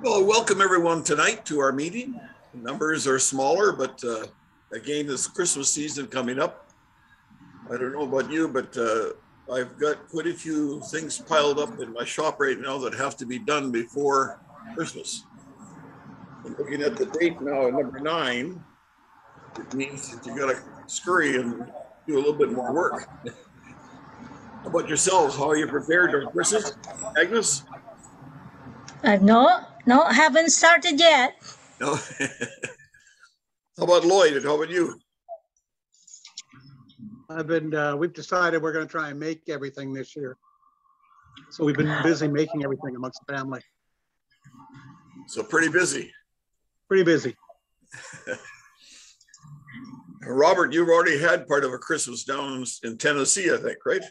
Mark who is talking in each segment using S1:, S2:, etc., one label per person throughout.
S1: Well, welcome everyone tonight to our meeting. The numbers are smaller, but uh, again, this Christmas season coming up. I don't know about you, but uh, I've got quite a few things piled up in my shop right now that have to be done before Christmas. I'm looking at the date now number nine. It means that you gotta scurry and do a little bit more work. How about yourselves? How are you prepared for Christmas? Agnes?
S2: Uh, no, no, haven't started yet.
S1: No. How about Lloyd? How about you?
S3: I've been, uh, we've decided we're gonna try and make everything this year. So we've been busy making everything amongst the family.
S1: So pretty busy.
S3: Pretty busy.
S1: Robert, you've already had part of a Christmas down in Tennessee, I think, right?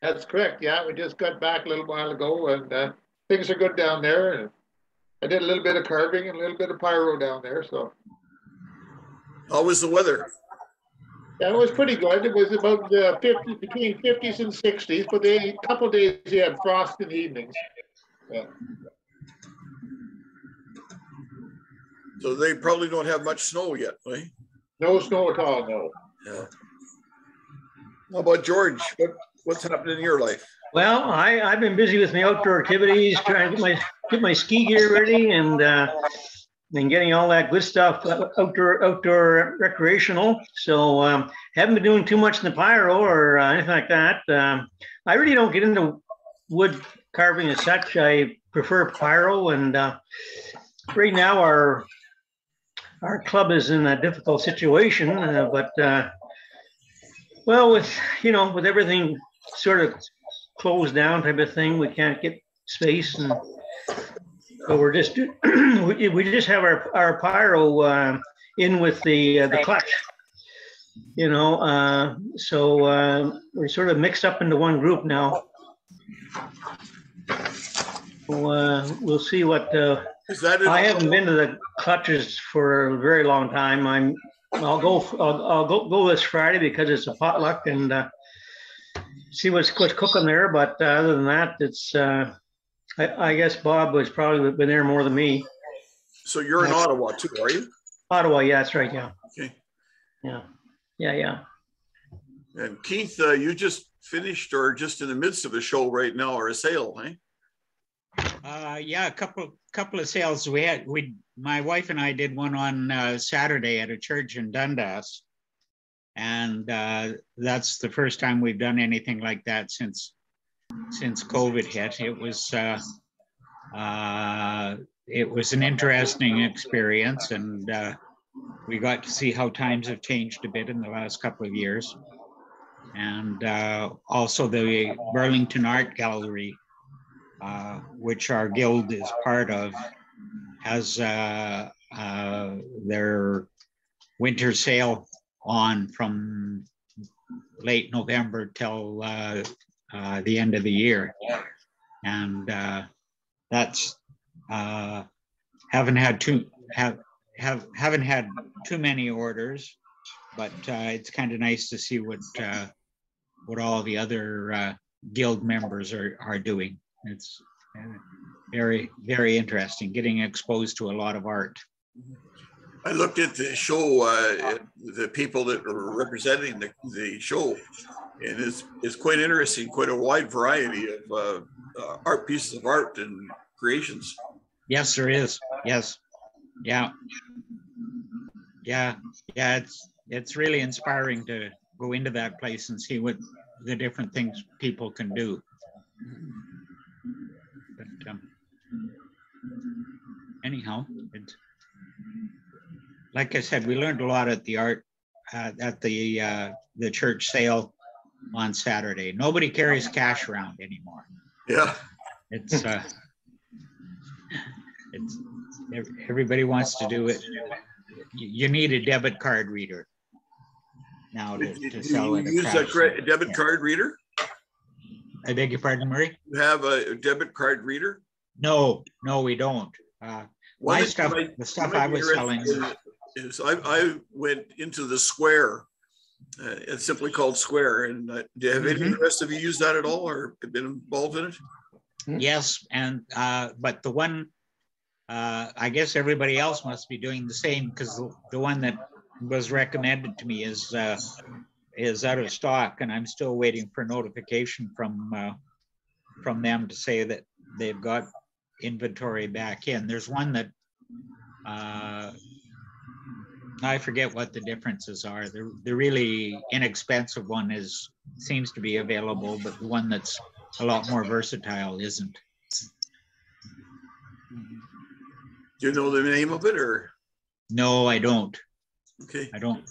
S4: That's correct. Yeah, we just got back a little while ago, and uh, things are good down there. I did a little bit of carving and a little bit of pyro down there. So
S1: How was the weather?
S4: yeah, it was pretty good. It was about uh, 50 between 50s and 60s, but they, a couple days you had frost in the evenings. Yeah.
S1: So they probably don't have much snow yet, right?
S4: No snow at all. No.
S1: Yeah. How about George? What, what's happening in your life?
S5: Well, I, I've been busy with my outdoor activities, trying to get my get my ski gear ready and uh, and getting all that good stuff uh, outdoor outdoor recreational. So um, haven't been doing too much in the pyro or uh, anything like that. Um, I really don't get into wood carving as such. I prefer pyro, and uh, right now our our club is in a difficult situation, uh, but uh, well, with you know with everything sort of closed down type of thing. We can't get space, and so we're just we, we just have our our pyro uh, in with the uh, the clutch, you know. Uh, so uh, we're sort of mixed up into one group now. So, uh, we'll see what. Uh,
S1: Is that
S5: I haven't been to the clutches for a very long time. I'm. I'll go. I'll, I'll go go this Friday because it's a potluck and. Uh, see what's what's cooking there. But uh, other than that, it's uh, I, I guess Bob was probably been there more than me.
S1: So you're in Ottawa too, are you?
S5: Ottawa, yeah, that's right. Yeah,
S1: Okay.
S5: yeah, yeah, yeah.
S1: And Keith, uh, you just finished or just in the midst of a show right now or a sale, eh?
S6: Uh, yeah, a couple couple of sales we had. We my wife and I did one on uh, Saturday at a church in Dundas, and uh, that's the first time we've done anything like that since since COVID hit. It was uh, uh, it was an interesting experience, and uh, we got to see how times have changed a bit in the last couple of years, and uh, also the Burlington Art Gallery, uh, which our guild is part of, has their winter sale on from late November till uh, uh, the end of the year. And uh, that's uh, haven't had too have have haven't had too many orders, but uh, it's kind of nice to see what uh, what all the other guild members are are doing. It's very very interesting, getting exposed to a lot of art.
S1: I looked at the show, uh, the people that were representing the, the show, and it's, it's quite interesting, quite a wide variety of uh, uh, art pieces of art and creations.
S6: Yes, there is. Yes. Yeah. Yeah. Yeah. It's it's really inspiring to go into that place and see what the different things people can do. But um, anyhow, like I said, we learned a lot at the art uh, at the uh, the church sale on Saturday. Nobody carries cash around anymore.
S1: Yeah.
S6: It's uh, it's everybody wants to do it. You, you need a debit card reader now to,
S1: Do
S6: to
S1: you
S6: sell at a
S1: use a debit
S6: Yeah.
S1: card reader?
S6: I beg your pardon, Murray?
S1: You have a debit card reader?
S6: No, no, we don't. Uh, my stuff,
S1: might-
S6: the stuff I was selling.
S1: Is I, I went into the square. Uh, it's simply called Square. And uh, do you have any
S6: Mhm.
S1: rest of you used that at all or been involved in it?
S6: Yes, and uh, but the one uh, I guess everybody else must be doing the same because the, the one that was recommended to me is uh, is out of stock, and I'm still waiting for notification from uh, from them to say that they've got inventory back in. There's one that uh, I forget what the differences are. The the really inexpensive one is seems to be available, but the one that's a lot more versatile isn't.
S1: Do you know the name of it or?
S6: No, I don't.
S1: Okay,
S6: I don't.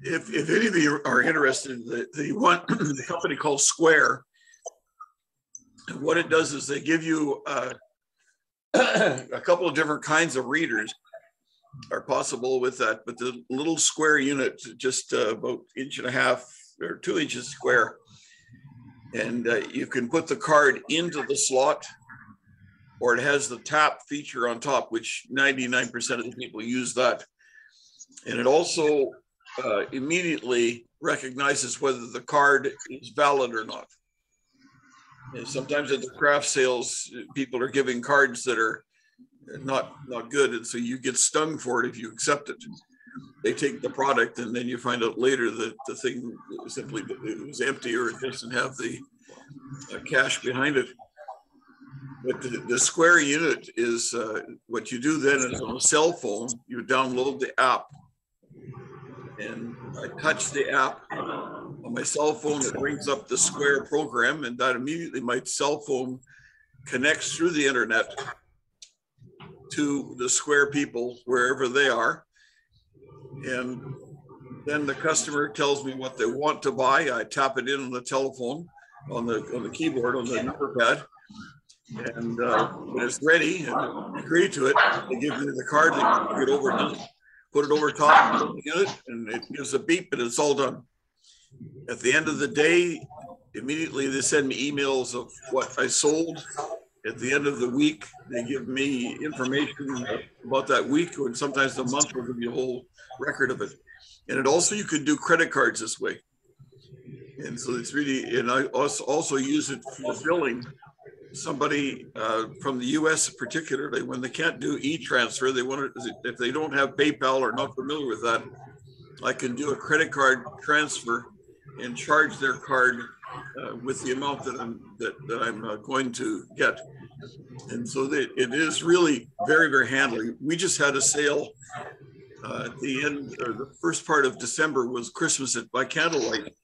S1: if, if any of you are interested, the, the one, the company called Square. What it does is they give you uh, a couple of different kinds of readers are possible with that, but the little square unit, just uh, about inch and a half or two inches square. And uh, you can put the card into the slot or it has the tap feature on top, which 99% of the people use that. And it also uh, immediately recognizes whether the card is valid or not. And sometimes at the craft sales, people are giving cards that are not not good, and so you get stung for it if you accept it. They take the product, and then you find out later that the thing simply it was empty or it doesn't have the uh, cash behind it. But the, the Square unit is uh, what you do then is on a cell phone, you download the app and I touch the app on my cell phone. It brings up the Square program, and that immediately my cell phone connects through the internet to the Square people wherever they are. And then the customer tells me what they want to buy. I tap it in on the telephone, on the on the keyboard, on the number pad. And uh, when it's ready and agree to it, they give me the card, they get over done put it over top and it gives a beep and it's all done. At the end of the day, immediately they send me emails of what I sold. At the end of the week, they give me information about that week, and sometimes the month will give you a whole record of it. And it also, you can do credit cards this way. And so it's really, and I also also use it for billing somebody uh, from the US particularly, when they can't do e-transfer, they want to, if they don't have PayPal or not familiar with that, I can do a credit card transfer and charge their card uh, with the amount that I'm that, that I'm uh, going to get. And so that it is really very, very handy. We just had a sale uh, at the end or the first part of December was Christmas at, by candlelight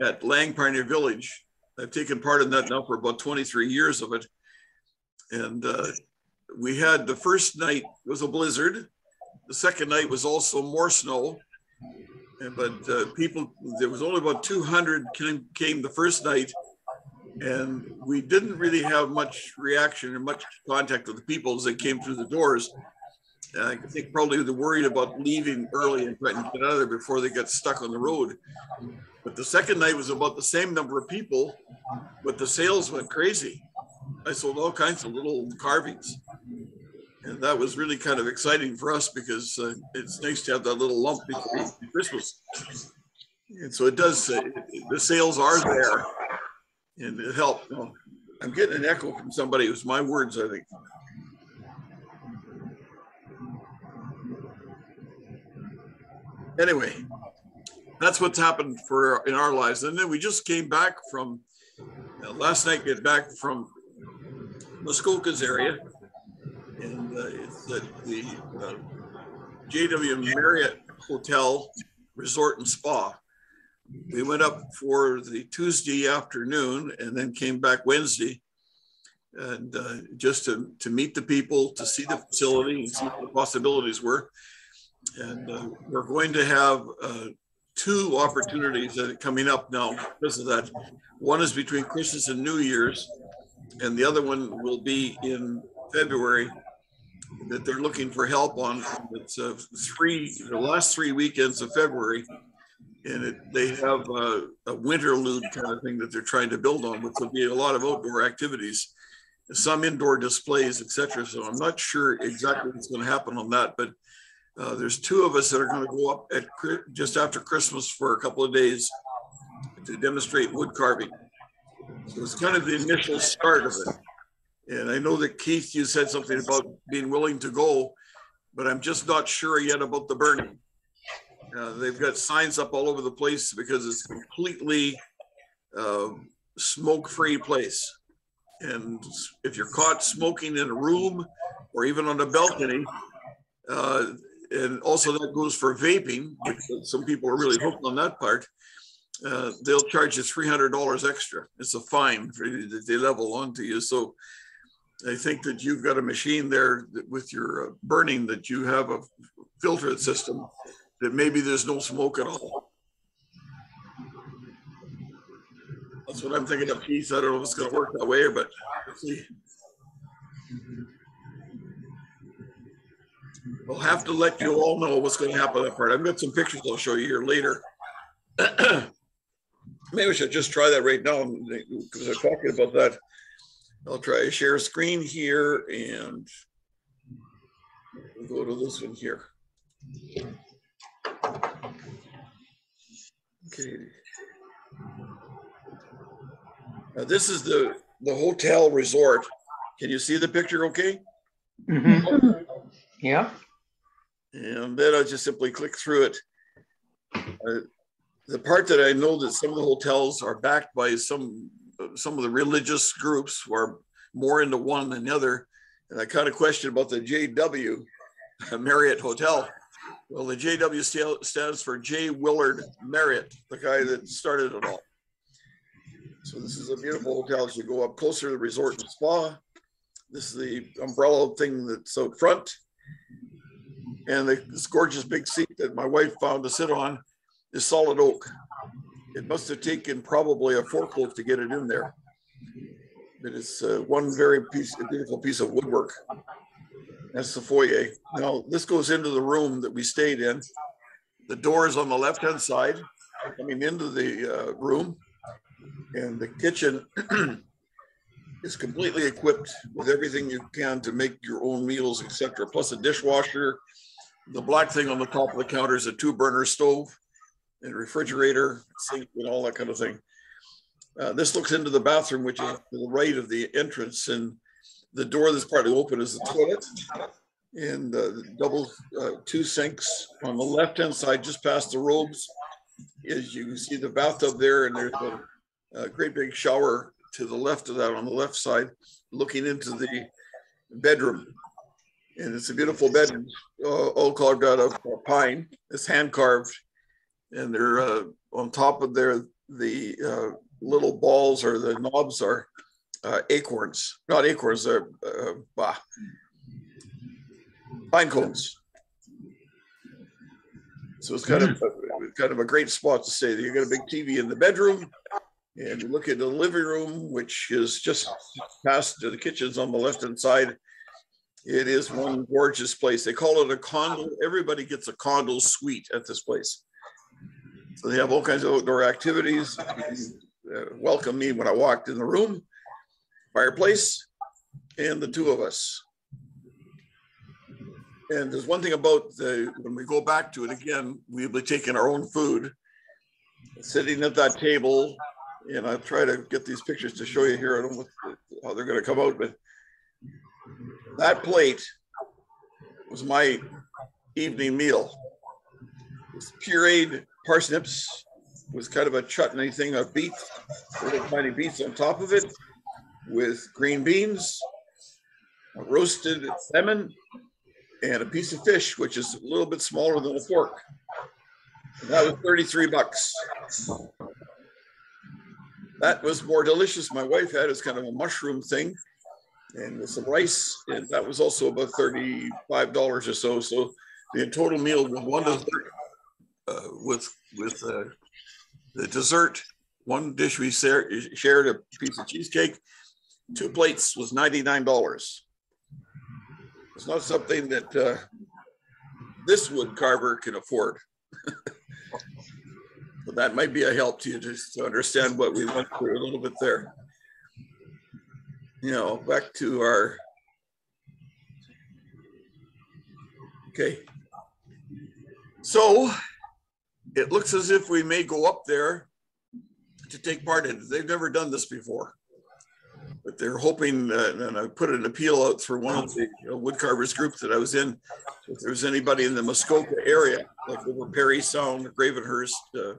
S1: at Lang Pioneer Village I've taken part in that now for about 23 years of it. And uh, we had the first night was a blizzard. The second night was also more snow. But uh, people, there was only about 200 came, came the first night. And we didn't really have much reaction or much contact with the people as they came through the doors. And I think probably they're worried about leaving early and trying to get out of there before they get stuck on the road. But the second night was about the same number of people, but the sales went crazy. I sold all kinds of little carvings. And that was really kind of exciting for us because uh, it's nice to have that little lump before Christmas. And so it does, uh, the sales are there and it helped. I'm getting an echo from somebody. It was my words, I think. Anyway, that's what's happened for in our lives. And then we just came back from uh, last night. Get back from Muskoka's area, and uh, it's at the uh, JW Marriott Hotel Resort and Spa. We went up for the Tuesday afternoon and then came back Wednesday, and uh, just to to meet the people, to see the facility, and see what the possibilities were. And uh, we're going to have uh, two opportunities that are coming up now because of that. One is between Christmas and New Year's, and the other one will be in February that they're looking for help on. It's uh, three, the last three weekends of February. And it, they have a, a winterlude kind of thing that they're trying to build on, which will be a lot of outdoor activities, some indoor displays, etc. So I'm not sure exactly what's going to happen on that, but uh, there's two of us that are going to go up at just after Christmas for a couple of days to demonstrate wood carving. So it's kind of the initial start of it. And I know that Keith, you said something about being willing to go, but I'm just not sure yet about the burning. Uh, they've got signs up all over the place because it's completely uh, smoke-free place. And if you're caught smoking in a room or even on a balcony, uh, and also that goes for vaping, some people are really hooked on that part, uh, they'll charge you three hundred dollars extra. It's a fine that they level onto you. So I think that you've got a machine there with your uh, burning that you have a filtered system that maybe there's no smoke at all. That's what I'm thinking of, Keith. I don't know if it's going to work that way, but see. We'll have to let you all know what's going to happen that part. I've got some pictures I'll show you here later. Maybe we should just try that right now because I'm talking about that. I'll try to share a screen here and we'll go to this one here. Okay. Now this is the, the hotel resort. Can you see the picture okay?
S5: Mm -hmm. Yeah,
S1: And then I just simply click through it. Uh, The part that I know that some of the hotels are backed by some, some of the religious groups who are more into one than the other. And I kind of question about the JW uh, Marriott Hotel. Well, the JW stands for J. Willard Marriott, the guy that started it all. So this is a beautiful hotel as you go up closer to the resort and spa. This is the umbrella thing that's out front. And the- this gorgeous big seat that my wife found to sit on is solid oak. It must have taken probably a forklift to get it in there. But it's uh, one very piece, a beautiful piece of woodwork. That's the foyer. Now, this goes into the room that we stayed in. The door is on the left-hand side, coming into the uh, room. And the kitchen is completely equipped with everything you can to make your own meals, etc. Plus a dishwasher. The black thing on the top of the counter is a two burner stove and refrigerator, sink, and all that kind of thing. Uh, this looks into the bathroom, which is to the right of the entrance, and the door that's partly open is the toilet. And uh, the double uh, two sinks on the left hand side, just past the robes, is you can see the bathtub there, and there's a, a great big shower to the left of that on the left side, looking into the bedroom. And it's a beautiful bed, uh, all carved out of pine. It's hand carved, and they're uh, on top of there. The uh, little balls or the knobs are uh, acorns, not acorns. They're uh, bah, pine cones. So it's kind of kind of a great spot to stay. You got a big TV in the bedroom, and you look at the living room, which is just past the kitchen's on the left hand side. It is one gorgeous place. They call it a condo. Everybody gets a condo suite at this place. So they have all kinds of outdoor activities. Uh, welcome me when I walked in the room, fireplace, and the two of us. And there's one thing about the when we go back to it again, we'll be taking our own food, sitting at that table. And I'll try to get these pictures to show you here. I don't know how they're going to come out, but that plate was my evening meal. It's pureed parsnips with kind of a chutney thing of beets, little tiny beets on top of it, with green beans, a roasted salmon, and a piece of fish, which is a little bit smaller than a fork. And that was 33 bucks. That was more delicious. My wife had is kind of a mushroom thing and with some rice, and that was also about thirty-five dollars or so. So the total meal with one dessert, uh, with with uh, the dessert, one dish we shared a piece of cheesecake, two plates was ninety-nine dollars. It's not something that uh, this wood carver can afford. but that might be a help to you just to understand what we went through a little bit there you know, back to our. Okay. So it looks as if we may go up there to take part in it. They've never done this before. But they're hoping, uh, and I put an appeal out for one of the you know, wood carvers group that I was in. If there's anybody in the Muskoka area, like over Parry Sound, Gravenhurst, uh,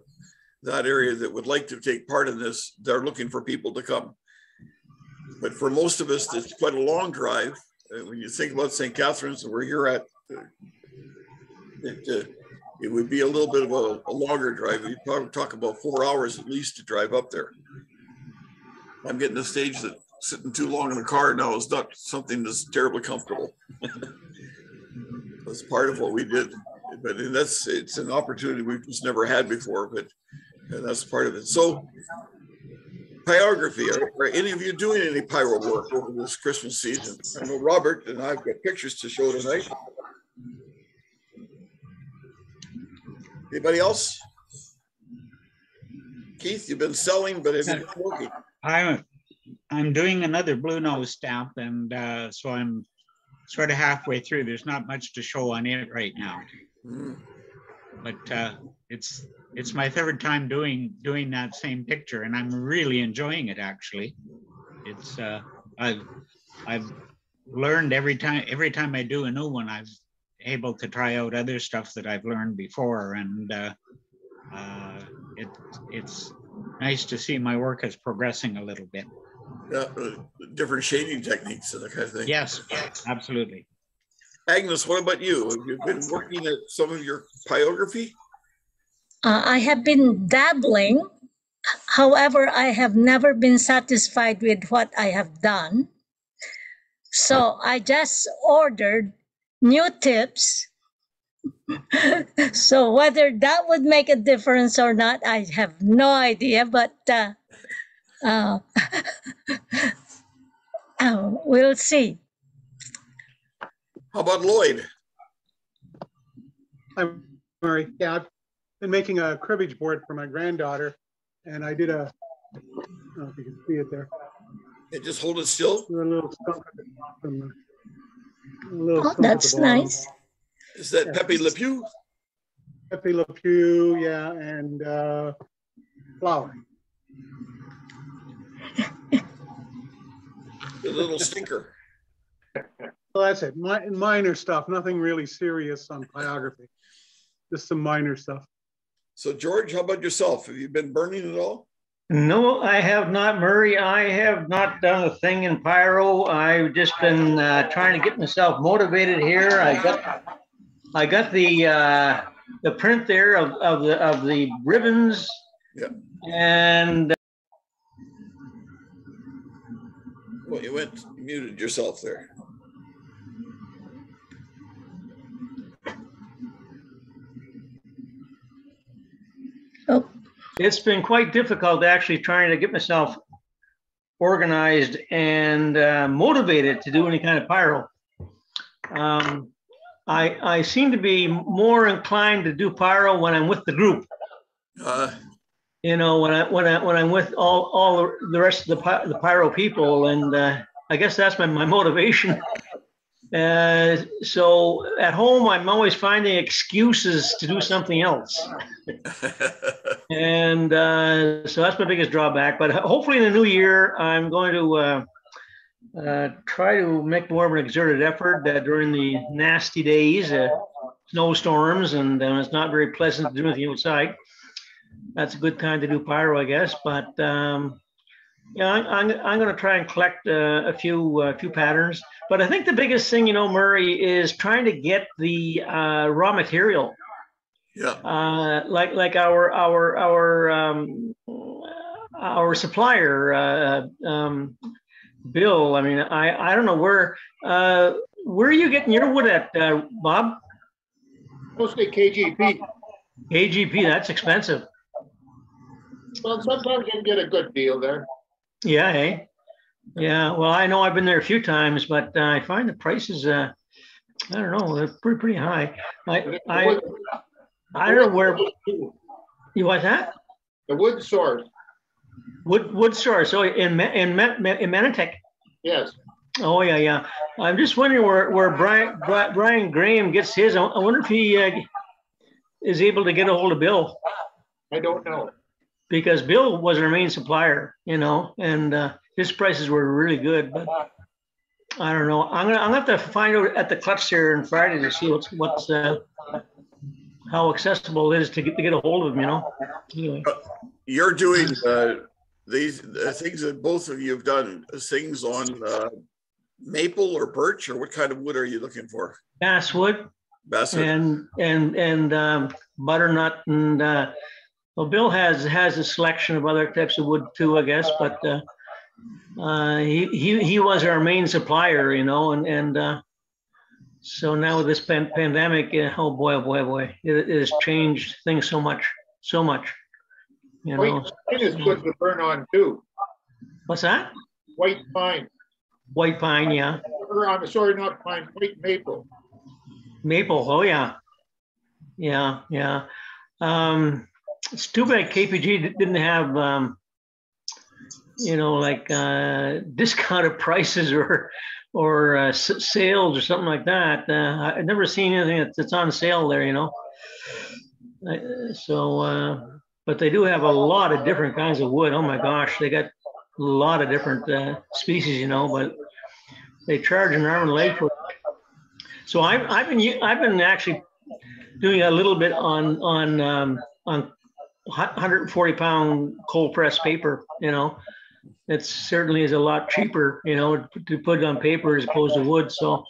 S1: that area that would like to take part in this, they're looking for people to come. But for most of us, it's quite a long drive. When you think about St. Catharines and where you're at, uh, it, uh, it would be a little bit of a, a longer drive. You'd probably talk about four hours at least to drive up there. I'm getting to the stage that sitting too long in the car now is not something that's terribly comfortable. that's part of what we did, but that's it's an opportunity we've just never had before. But that's part of it. So, pyrography. Are, are any of you doing any pyro work over this Christmas season? I know Robert and I've got pictures to show tonight. Anybody else? Keith, you've been selling, but you been working?
S6: I'm, I'm doing another Bluenose stamp and uh, so I'm sort of halfway through. There's not much to show on it right now,
S1: Hmm.
S6: but uh, it's, it's my third time doing, doing that same picture and I'm really enjoying it actually. It's, uh, I've, I've learned every time, every time I do a new one, I've able to try out other stuff that I've learned before and uh, uh, it, it's nice to see my work is progressing a little bit.
S1: Yeah, uh, different shading techniques and that kind of thing.
S6: Yes, absolutely.
S1: Agnes, what about you? Have you been working at some of your pyrography?
S2: Uh, I have been dabbling. However, I have never been satisfied with what I have done. So I just ordered new tips. so whether that would make a difference or not, I have no idea. But uh, uh, uh, we'll see.
S1: How about Lloyd?
S3: I'm Murray. Yeah, I've been making a cribbage board for my granddaughter, and I did a, I don't know if you can see it there,
S1: Yeah, just hold it still.
S3: a little stump at the bottom. a little
S2: Oh,
S3: stump at the
S2: that's nice.
S1: Is that
S3: Yeah.
S1: Pepe Le Pew?
S3: Pepe Le Pew, yeah, and uh, flower.
S1: The little stinker.
S3: Well, that's it. Mi- minor stuff, nothing really serious on pyrography. Just some minor stuff.
S1: So George, how about yourself? Have you been burning at all?
S5: No, I have not, Murray. I have not done a thing in pyro. I've just been uh, trying to get myself motivated here. I got, I got the uh, the print there of, of the of the ribbons,
S1: Yeah.
S5: and
S1: Well, you went you muted yourself there.
S5: It's been quite difficult actually trying to get myself organized and uh, motivated to do any kind of pyro. Um, I I seem to be more inclined to do pyro when I'm with the group.
S1: Uh,
S5: you know, when I when I when I'm with all all the- rest of the py- the pyro people, and uh, I guess that's my my motivation. Uh, so at home, I'm always finding excuses to do something else, and uh, so that's my biggest drawback. But hopefully, in the new year, I'm going to uh, uh, try to make more of an exerted effort during the nasty days, uh, snowstorms, and it's not very pleasant to do anything outside that's a good time to do pyro, I guess. But um, yeah, I'm, I'm, I'm going to try and collect uh, a few uh, few patterns. But I think the biggest thing, you know, Murray, is trying to get the uh, raw material,
S1: yeah.
S5: uh, like like our our our um, our supplier, uh, um, Bill. I mean, I I don't know where uh, where are you getting your wood at, uh, Bob?
S4: Mostly KGP.
S5: AGP. That's expensive.
S4: Well, sometimes you can get a good deal there.
S5: Yeah, hey. Yeah, well, I know I've been there a few times, but uh, I find the prices, uh, I don't know, they're pretty, pretty high. I, I, I don't know where, you want that?
S4: The wood source,
S5: Wood, wood source, so in, in, Ma- in Manotick.
S4: yes.
S5: Oh, yeah, yeah. I'm just wondering where, where Brian, Brian Graham gets his. I I wonder if he uh, is able to get a hold of Bill.
S4: I don't know.
S5: Because Bill was our main supplier, you know, and uh, his prices were really good, but I don't know. I'm gonna, I'm gonna have to find out at the clutch here on Friday to see what's, what's, uh, how accessible it is to get, to get a hold of him, you know? Anyway,
S1: You're doing uh, these the things that both of you have done, things on uh, maple or birch, or what kind of wood are you looking for?
S5: basswood
S1: Basswood?
S5: and, and, and, um, butternut and, uh, well, Bill has, has a selection of other types of wood too, I guess, but, uh, uh, he, he, he was our main supplier, you know, and, and, uh, so now with this pan- pandemic, uh, oh boy, oh boy, oh boy, it, it has changed things so much, so much. You know,
S4: White pine is good to burn on too.
S5: what's that?
S4: White pine,
S5: White pine, yeah.
S4: I'm sorry, not pine, white maple.
S5: Maple, oh yeah. Yeah, yeah. Um, it's too bad KPG didn't have, um, you know, like, uh, discounted prices or, or, uh, sales or something like that. Uh, I've never seen anything that's, on sale there, you know? So, uh, but they do have a lot of different kinds of wood. Oh my gosh, they got a lot of different, uh, species, you know, but they charge an arm and leg for it. So I've, I've been, I've been actually doing a little bit on, on, um, on hundred and forty pound cold press paper, you know. It certainly is a lot cheaper, you know, to put on paper as opposed to wood, so.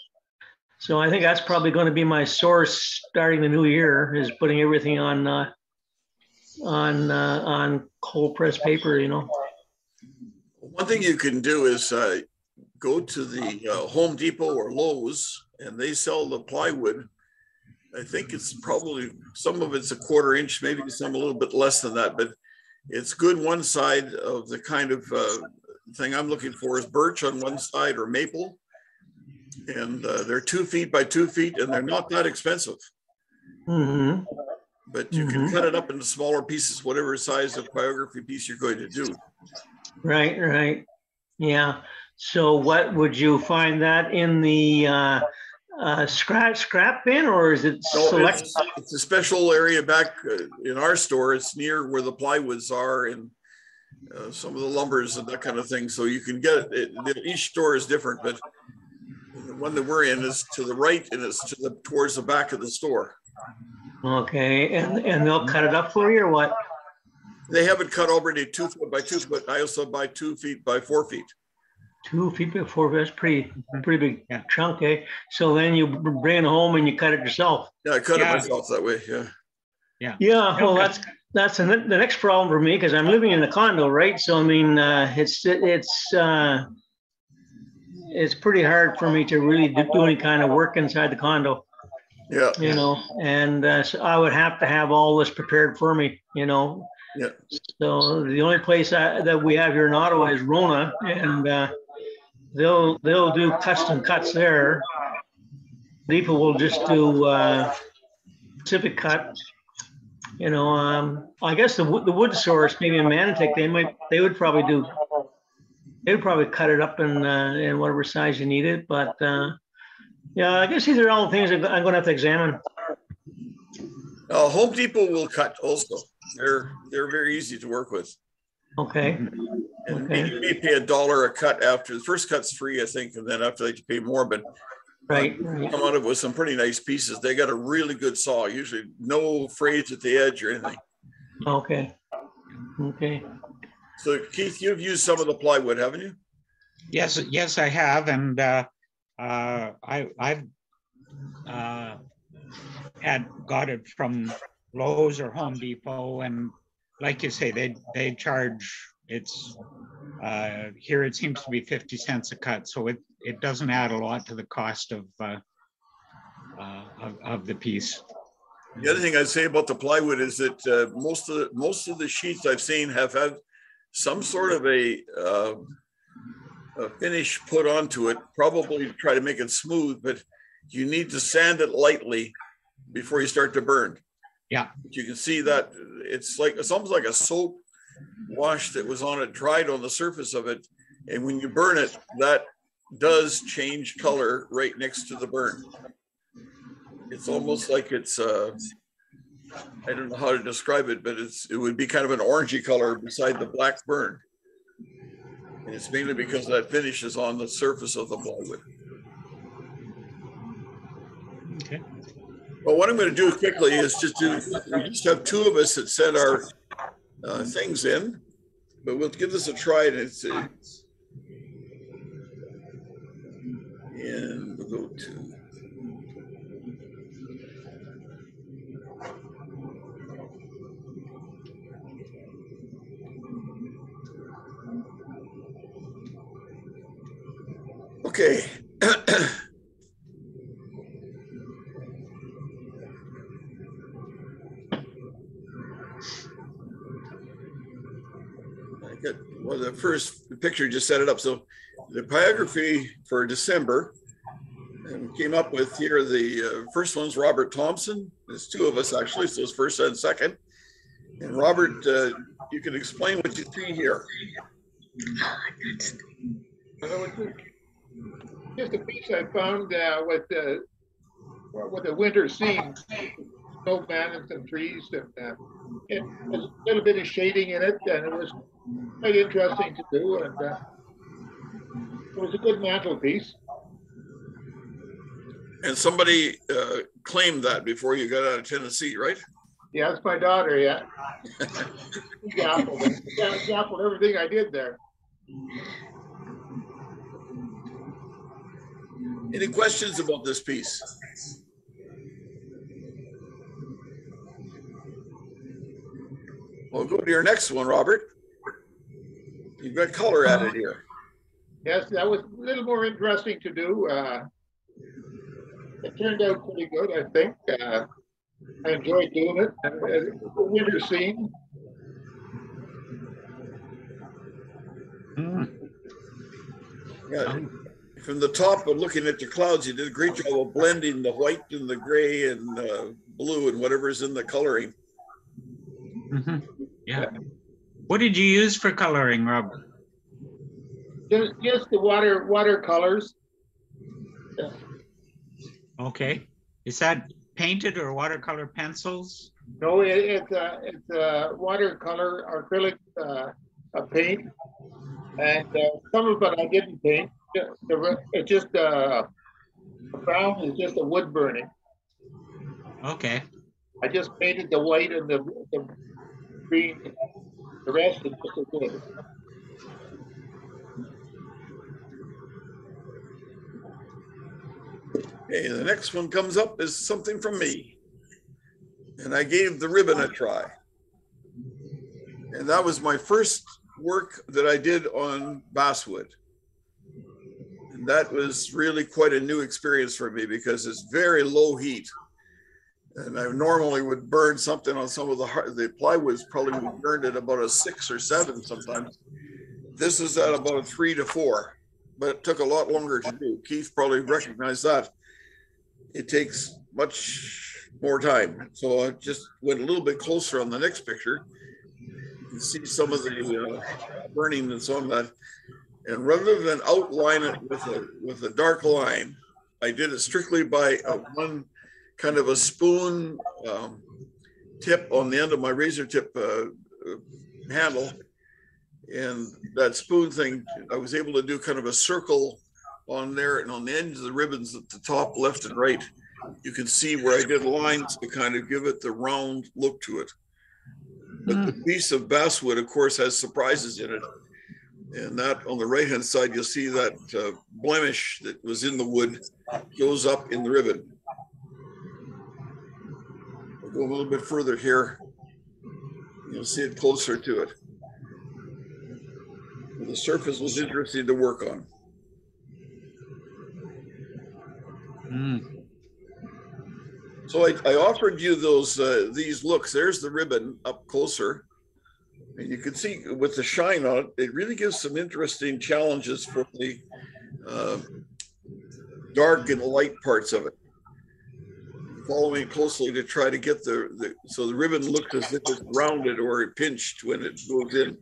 S5: So I think that's probably gonna be my source starting the new year, is putting everything on, uh, on, uh, on cold press paper, you know.
S1: One thing you can do is uh, go to the uh, Home Depot or Lowe's and they sell the plywood. I think it's probably, some of it's a quarter inch, maybe some a little bit less than that, but it's good one side of the kind of uh, thing I'm looking for is birch on one side or maple. And uh, they're two feet by two feet and they're not that expensive,
S5: hmm
S1: but you can
S5: Mhm.
S1: cut it up into smaller pieces, whatever size of pyrography piece you're going to do.
S5: Right, right. Yeah. So what, would you find that in the, uh, uh, scrap, scrap bin or is it
S1: No,
S5: select?
S1: it's, it's a special area back uh, in our store. It's near where the plywoods are and uh, some of the lumbers and that kind of thing. So you can get it. it. Each store is different, but the one that we're in is to the right and it's to the towards the back of the store.
S5: Okay, and, and they'll cut it up for you or what?
S1: They have it cut already two foot by two foot. I also buy two feet by four feet.
S5: Two feet by before, that's pretty, pretty big
S6: Yeah.
S5: chunk, eh? So then you bring it home and you cut it yourself?
S1: Yeah, I cut
S6: Yeah.
S1: it myself that way. Yeah.
S5: Yeah, Yeah.
S6: well,
S5: that's, that's the, the next problem for me, because I'm living in a condo, right? So I mean, uh, it's, it's, uh, it's pretty hard for me to really do do any kind of work inside the condo,
S1: Yeah.
S5: you know? And, uh, so I would have to have all this prepared for me, you know?
S1: Yeah.
S5: So the only place I- that we have here in Ottawa is Rona, and, uh, they'll, they'll do custom cuts there. Depot will just do, uh, Pacific cut. You know, um, I guess the wood, the wood source, maybe in Manotick, they might, they would probably do, they would probably cut it up in, uh, in whatever size you need it, but, uh, yeah, I guess these are all things I'm gonna have to examine.
S1: Uh, Home Depot will cut also. They're they're very easy to work with.
S5: Okay,
S1: And
S5: Okay.
S1: you may pay a dollar a cut after the first cut's free, I think, and then after that you pay more. But
S5: right, right.
S1: come out of it with some pretty nice pieces. They got a really good saw, usually no frays at the edge or anything.
S5: okay. Okay,
S1: So Keith, you've used some of the plywood, haven't you?
S6: Yes, yes, I have, and uh, uh, I, I've uh, had got it from Lowe's or Home Depot, and like you say, they they charge. It's uh, here. It seems to be fifty cents a cut, so it it doesn't add a lot to the cost of uh, uh, of, of the piece.
S1: The other thing I'd say about the plywood is that uh, most of the, most of the sheets I've seen have had some sort of a, uh, a finish put onto it, probably to try to make it smooth, but you need to sand it lightly before you start to burn.
S6: Yeah.
S1: You can see that it's like, it's almost like a soap wash that was on it, dried on the surface of it. And when you burn it, that does change color right next to the burn. It's almost like it's, uh, I don't know how to describe it, but it's, it would be kind of an orangey color beside the black burn. And it's mainly because that finish is on the surface of the plywood.
S6: Okay.
S1: Well, what I'm going to do quickly is just do, we just have two of us that sent our uh, things in, but we'll give this a try and it's. uh, And we'll go to. Okay. I got, well, the first picture just set it up. So the pyrography for December and came up with here, the uh, first one's Robert Thompson. There's two of us actually, so it's first and second. And Robert, uh, you can explain what you see here.
S4: Just- a piece I found uh, with the, with the winter scene, snow mountains and trees and uh, has a little bit of shading in it and it was quite interesting to do and uh, it was a good mantelpiece.
S1: And somebody uh, claimed that before you got out of Tennessee, right?
S4: Yeah, that's my daughter, yeah. Gappled, yeah, everything I did there.
S1: Any questions about this piece? We'll go to your next one, Robert. You've got color added here.
S4: Yes, that was a little more interesting to do. Uh, it turned out pretty good, I think. Uh, I enjoyed doing it. Uh, winter scene,
S6: Hmm.
S1: Yeah, From the top of looking at your clouds, you did a great job of blending the white and the gray and uh, blue and whatever's in the coloring.
S6: Mhm. Yeah. What did you use for coloring, Rob?
S4: just, just the water watercolors.
S6: Okay. Is that painted or watercolor pencils?
S4: No, it, it's uh, it's uh, watercolor acrylic uh, uh, paint, and uh, some of it I didn't paint. It's just uh, brown is just a wood burning.
S6: Okay.
S4: I just painted the white and the, the green. The rest is just wood.
S1: Okay, the next one comes up is something from me. And I gave the ribbon a try. And that was my first work that I did on basswood. And that was really quite a new experience for me because it's very low heat. And I normally would burn something on some of the hard, the plywoods probably would burn at about a six or seven sometimes. This is at about a three to four, but it took a lot longer to do. Keith probably recognized that it takes much more time. So I just went a little bit closer on the next picture. You can see some of the uh, burning that's on that. And rather than outline it with a with a dark line, I did it strictly by a one kind of a spoon um, tip on the end of my Razertip uh, uh, handle. And that spoon thing, I was able to do kind of a circle on there and on the ends of the ribbons at the top left and right. You can see where i did lines to kind of give it the round look to it. But the piece of basswood of course has surprises in it. And that on the right hand side you'll see that uh, blemish that was in the wood goes up in the ribbon go a little bit further here you'll see it closer to it the surface was interesting to work on
S6: Hmm.
S1: So I, I offered you those, uh, these looks. There's the ribbon up closer. And you can see with the shine on it, it really gives some interesting challenges for the uh, dark and light parts of it. Following closely to try to get the, the, so the ribbon looks as if it's rounded or it pinched when it goes in.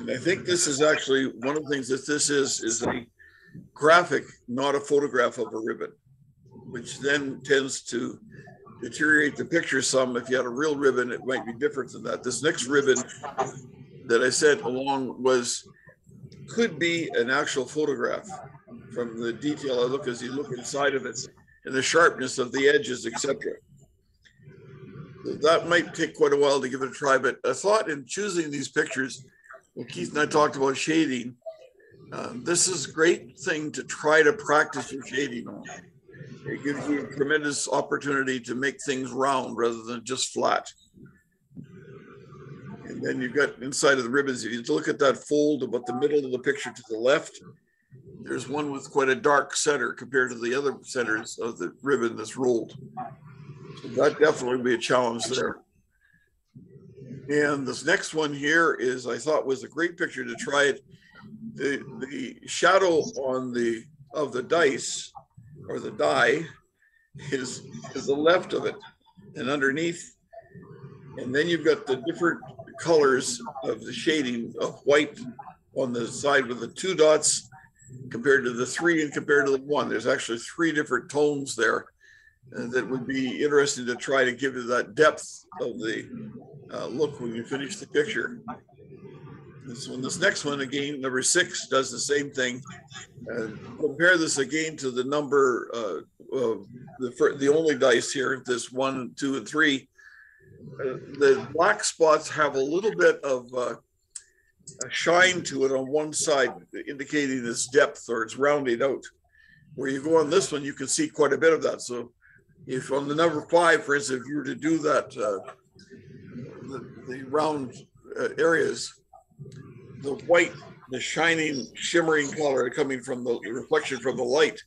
S1: And I think this is actually, one of the things that this is, is a graphic, not a photograph of a ribbon which then tends to deteriorate the picture some. If you had a real ribbon, it might be different than that. This next ribbon that I sent along was could be an actual photograph from the detail I look as you look inside of it and the sharpness of the edges, etc. That might take quite a while to give it a try, but I thought in choosing these pictures, when Keith and I talked about shading, uh, this is a great thing to try to practice your shading on. It gives you a tremendous opportunity to make things round rather than just flat. And then you've got inside of the ribbons, if you look at that fold about the middle of the picture to the left, there's one with quite a dark center compared to the other centers of the ribbon that's rolled. So that definitely be a challenge there. And this next one here is, I thought was a great picture to try it. The, the shadow on the, of the dice or the die is, is the left of it and underneath. And then you've got the different colors of the shading of white on the side with the two dots compared to the three and compared to the one. There's actually three different tones there uh, that would be interesting to try to give you that depth of the uh, look when you finish the picture. This one, this next one again, number six does the same thing. Uh, compare this again to the number, uh, of the the only dice here, this one, two, and three. Uh, the black spots have a little bit of uh, a shine to it on one side, indicating its depth or it's rounding out. Where you go on this one, you can see quite a bit of that. So, if on the number five, for instance, if you were to do that, uh, the, the round uh, areas, the white, the shining, shimmering color coming from the reflection from the light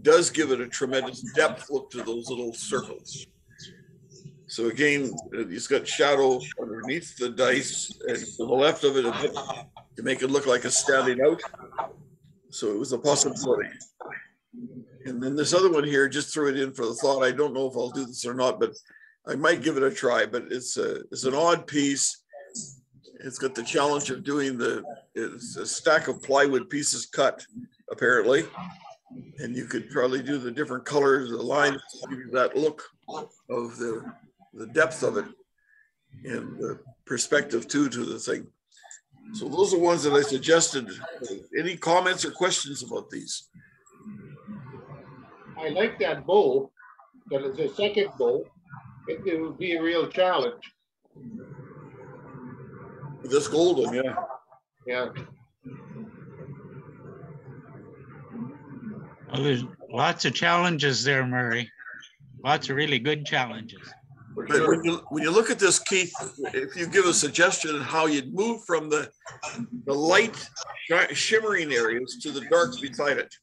S1: does give it a tremendous depth look to those little circles. So again, it's got shadow underneath the dice and to the left of it a bit to make it look like it's standing out. So it was a possibility. And then this other one here, just threw it in for the thought. I don't know if I'll do this or not, but I might give it a try. But it's a it's an odd piece. It's got the challenge of doing the it's a stack of plywood pieces cut, apparently. And you could probably do the different colors, the lines, that look of the the depth of it and the perspective too to the thing. So those are ones that I suggested. Any comments or questions about these?
S4: I like that bowl, but it's a second bowl. It, it would be a real challenge.
S1: This golden, yeah.
S4: Yeah.
S6: Well, there's lots of challenges there, Murray. Lots of really good challenges.
S1: But when you, when you look at this, Keith, if you give a suggestion on how you'd move from the, the light shimmering areas to the dark beside it,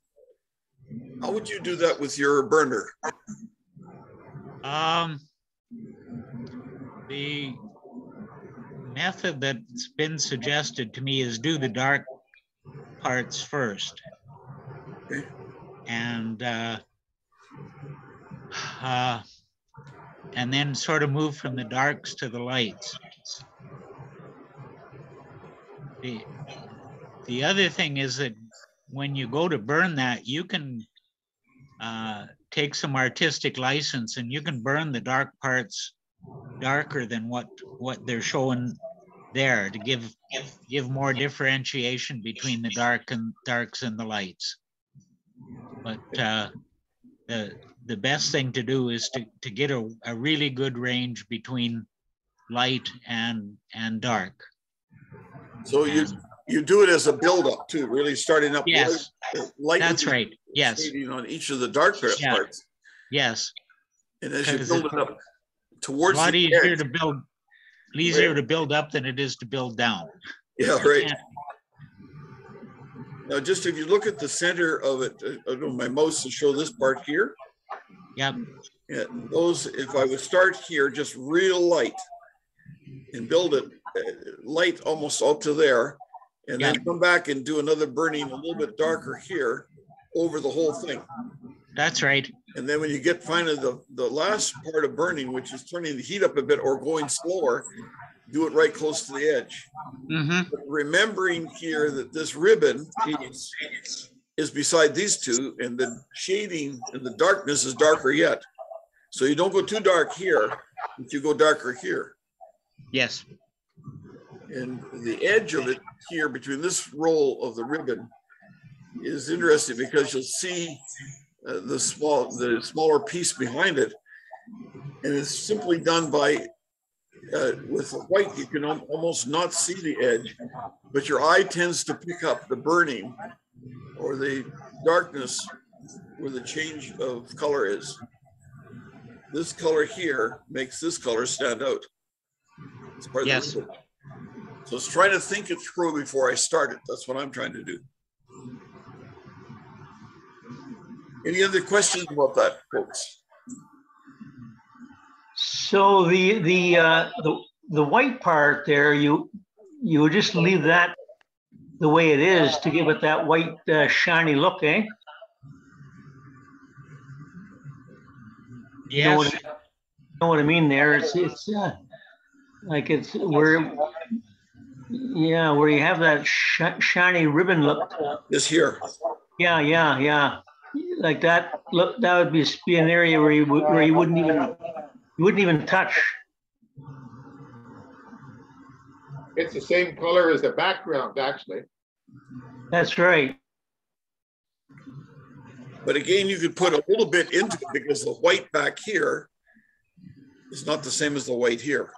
S1: how would you do that with your burner?
S6: Um, the method that's been suggested to me is do the dark parts first.
S1: Okay.
S6: And, uh, uh, and then sort of move from the darks to the lights. The, the other thing is that when you go to burn that, you can uh, take some artistic license and you can burn the dark parts darker than what what they're showing there to give give more differentiation between the dark and darks and the lights. But uh, the the best thing to do is to to get a, a really good range between light and and dark.
S1: So you,
S6: And-
S1: you do it as a buildup too, really starting up.
S6: Yes,
S1: light-
S6: that's right. Yes,
S1: On each of the dark
S6: Yeah.
S1: parts.
S6: yes.
S1: And as you build
S6: it-
S1: up
S6: A
S1: towards
S6: lot
S1: the
S6: easier to build, easier to build up than it is to build down.
S1: Yeah, right.
S6: Yeah.
S1: Now, just if you look at the center of it, uh, my mouse to show this part here.
S6: Yep,
S1: Yeah, those, if I would start here, just real light and build it uh, light almost up to there. And then come back and do another burning a little bit darker here over the whole thing.
S6: that's right.
S1: And then when you get finally the, the last part of burning, which is turning the heat up a bit or going slower, do it right close to the edge.
S6: hmm
S1: remembering here that this ribbon piece is beside these two and the shading and the darkness is darker yet. So you don't go too dark here, but you go darker here.
S6: Yes,
S1: And the edge of it here between this roll of the ribbon is interesting because you'll see uh, the small, the smaller piece behind it. And it's simply done by, uh, with the white, you can almost not see the edge, but your eye tends to pick up the burning or the darkness where the change of color is. This color here makes this color stand out. It's part of the
S6: Yes.
S1: So it's trying to think it through before I start it. That's what I'm trying to do. Any other questions about that, folks?
S5: So the, the, uh, the, the white part there, you, you would just leave that the way it is to give it that white uh, shiny look, eh? Know what
S6: Yes,
S5: I- Know what I mean there? It's, it's, uh, like it's where, yeah, where you have that shi- shiny ribbon look.
S1: Is here.
S5: Yeah, yeah, yeah. Like that, look, that would be, be an area where you, would- where you wouldn't even, you wouldn't even touch.
S4: It's the same color as the background, actually.
S5: That's right.
S1: But again, you could put a little bit into it because the white back here is not the same as the white here.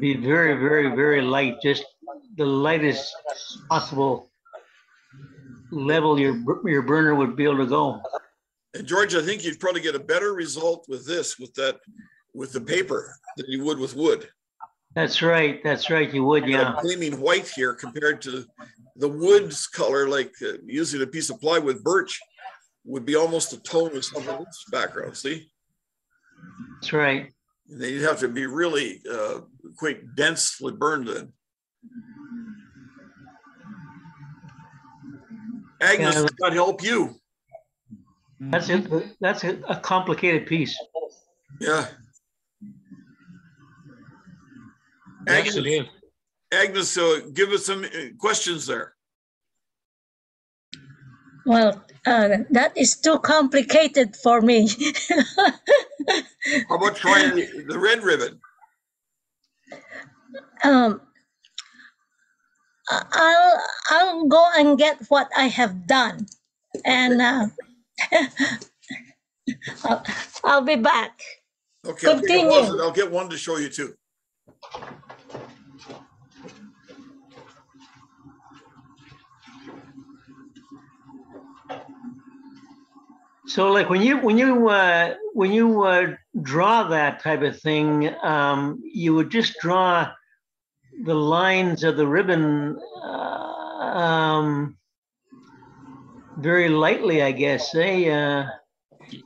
S5: Be very, very, very light, just the lightest possible level your, your burner would be able to go.
S1: And George, I think you'd probably get a better result with this, with that, with the paper than you would with wood.
S5: That's right, that's right, you would, yeah.
S1: a Gleaming white here compared to the wood's color, like uh, using a piece of plywood with birch would be almost a tone of some of this background, see?
S5: That's right.
S1: And then you'd have to be really uh, quite densely burned then. Agnes,
S5: Yeah.
S1: that help you?
S5: That's it, that's a a complicated piece.
S1: Yeah.
S6: Yes,
S1: Agnes. Agnes, uh, give us some uh, questions there.
S2: Well, uh, that is too complicated for me.
S1: How about trying the the red ribbon?
S2: um, I- I'll I'll go and get what I have done, and uh, I'll, I'll be back.
S1: Okay, I'll take a
S2: Continue.
S1: I'll get one to show you too.
S5: So like when you, when you, uh, when you, uh, draw that type of thing, um, you would just draw the lines of the ribbon, uh, um, very lightly, I guess, eh? Uh,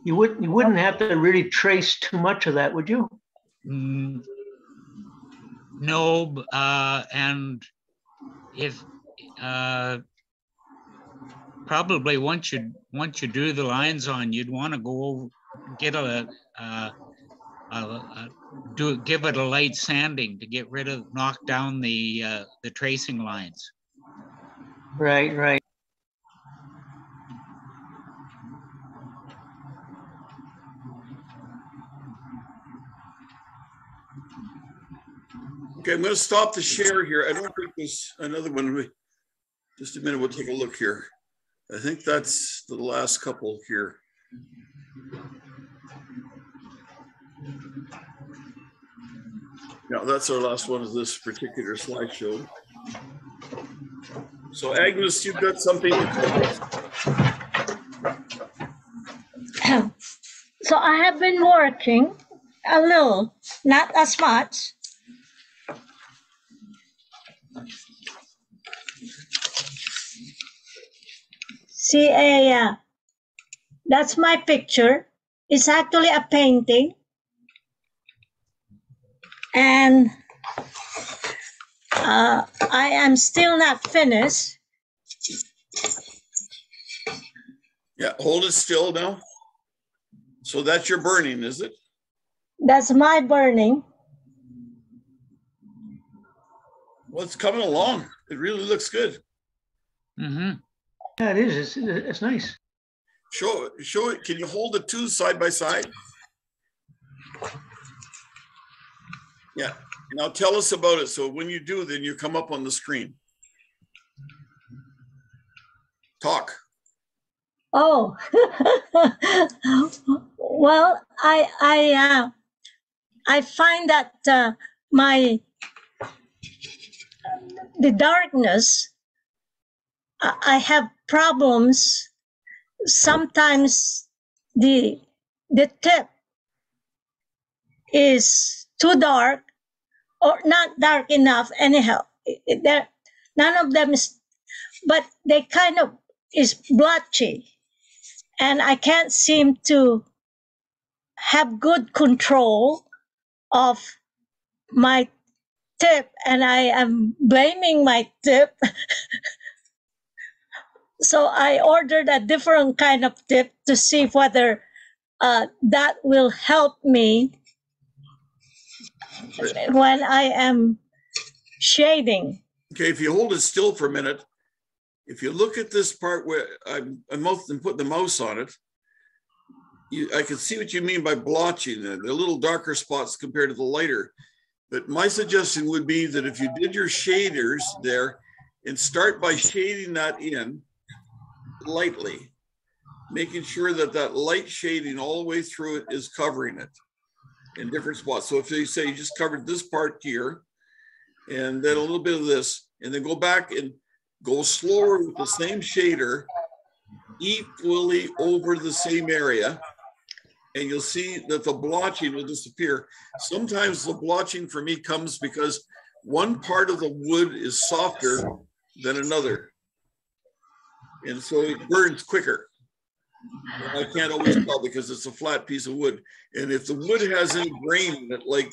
S5: you wouldn't, you wouldn't have to really trace too much of that, would you?
S6: Mm, No, uh, and if, uh, probably once you, once you do the lines on, you'd want to go, over- get a, uh, a, a, do, give it a light sanding to get rid of, knock down the, uh, the tracing lines.
S5: Right, right.
S1: Okay, I'm gonna stop the share here. I don't think there's another one. Just a minute, we'll take a look here. I think that's the last couple here. Yeah, that's our last one of this particular slideshow. So Agnes, you've got something.
S2: so I have been working a little, not as much. See a, uh, that's my picture. It's actually a painting. And uh, I am still not finished.
S1: Yeah, hold it still now. So that's your burning, is it?
S2: That's my burning.
S1: Well, it's coming along. It really looks good.
S6: hmm
S5: Yeah, it is. It's, it's nice.
S1: Show, show it. Can you hold the two side by side? Yeah, Now tell us about it. So when you do, then you come up on the screen. Talk.
S2: Oh, well, I I uh, I find that uh, my the darkness. I have problems. Sometimes the the tip is too dark or not dark enough. Anyhow, there none of them is, but they kind of is blotchy and I can't seem to have good control of my tip, and I am blaming my tip. so I ordered a different kind of tip to see whether uh, that will help me when I am shading.
S1: Okay, if you hold it still for a minute, if you look at this part where I'm, I'm most- I'm putting the mouse on it, you, I can see what you mean by blotching, the, the little darker spots compared to the lighter. But my suggestion would be that if you did your shaders there and start by shading that in lightly, making sure that that light shading all the way through it is covering it in different spots. So if you say you just covered this part here, and then a little bit of this, and then go back and go slower with the same shader equally over the same area. And you'll see that the blotching will disappear. Sometimes the blotching for me comes because one part of the wood is softer than another. And so it burns quicker. I can't always tell because it's a flat piece of wood. And if the wood has any grain in it, like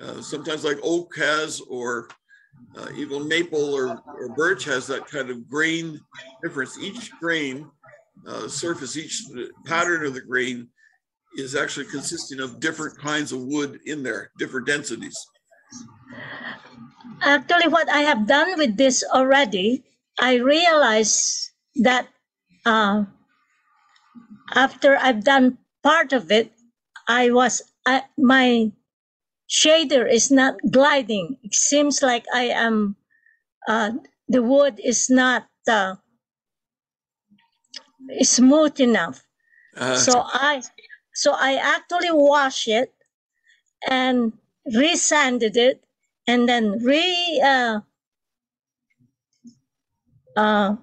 S1: uh, sometimes like oak has, or uh, even maple or, or birch has that kind of grain difference. Each grain uh, surface, each pattern of the grain is actually consisting of different kinds of wood in there, different densities.
S2: Actually, what I have done with this already, I realize that uh, after I've done part of it, I was I, my shader is not gliding. It seems like I am uh, the wood is not uh, smooth enough.
S1: Uh,
S2: so I so I actually wash it and resanded it and then re uh, uh,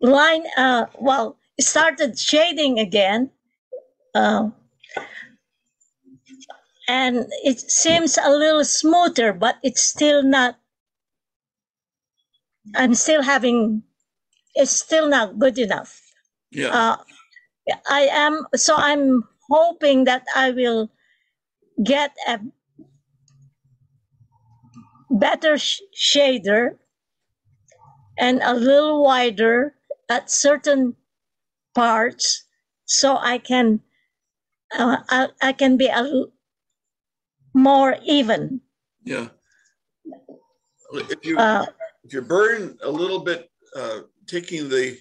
S2: line uh, well started shading again uh, and it seems a little smoother but it's still not i'm still having it's still not good enough.
S1: Yeah,
S2: uh, I am so I'm hoping that I will get a better sh- shader and a little wider at certain parts so I can uh, I, I can be a more even.
S1: yeah. If you
S2: Uh,
S1: if you burn a little bit, uh, taking the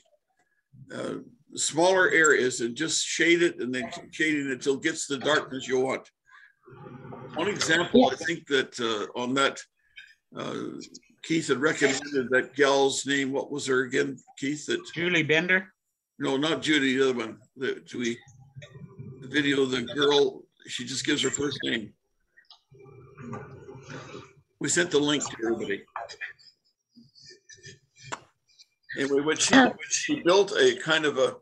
S1: uh, smaller areas and just shade it and then keep shading it until it gets the darkness you want. One example, I think that uh, on that, uh, Keith had recommended that gal's name. What was her again, Keith? That
S6: Julie Bender.
S1: no, not Judy, the other one. The we the video, the girl, she just gives her first name. We sent the link to everybody. Anyway, what she,
S2: Uh.
S1: she built a kind of a,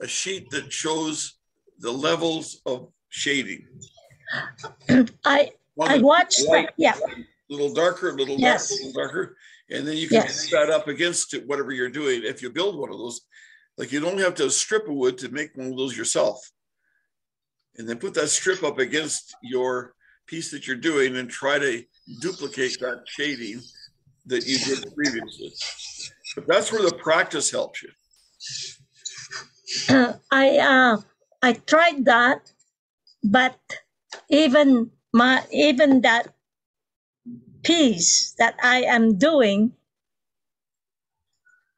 S1: a sheet that shows the levels of shading.
S2: I I watched that. Yeah.
S1: A little darker, a little
S2: Yes.
S1: darker, a little darker. And then you can
S2: Yes.
S1: that up against it, whatever you're doing. If you build one of those, like you don't have to strip of wood to make one of those yourself. And then put that strip up against your piece that you're doing and try to duplicate that shading that you did previously. But that's where the practice helps you.
S2: Uh, I uh, I tried that, but even my even that piece that I am doing,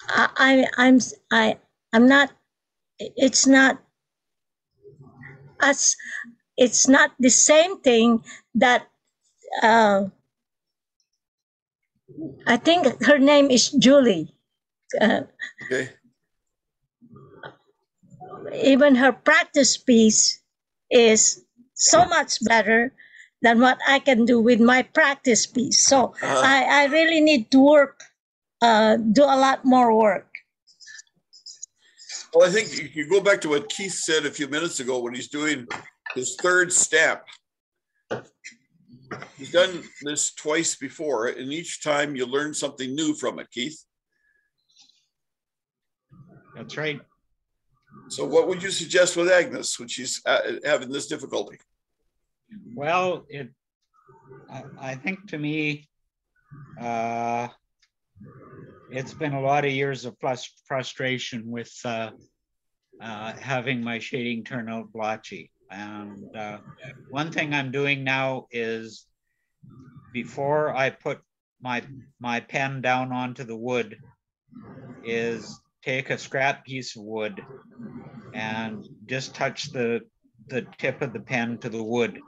S2: I, I I'm I I'm not. It's not as it's not the same thing that uh, I think her name is Julie. Uh,
S1: Okay,
S2: even her practice piece is so much better than what I can do with my practice piece. So
S1: Uh-huh.
S2: I, I really need to work, uh, do a lot more work.
S1: well, I think you you go back to what Keith said a few minutes ago when he's doing his third step. He's done this twice before, and each time you learn something new from it, Keith.
S6: That's right.
S1: So what would you suggest with Agnes when she's uh, having this difficulty?
S6: Well, it, I, I think to me, uh, it's been a lot of years of frus- frustration with, uh, uh, having my shading turn out blotchy. And, uh, one thing I'm doing now is before I put my, my pen down onto the wood is take a scrap piece of wood and just touch the, the tip of the pen to the wood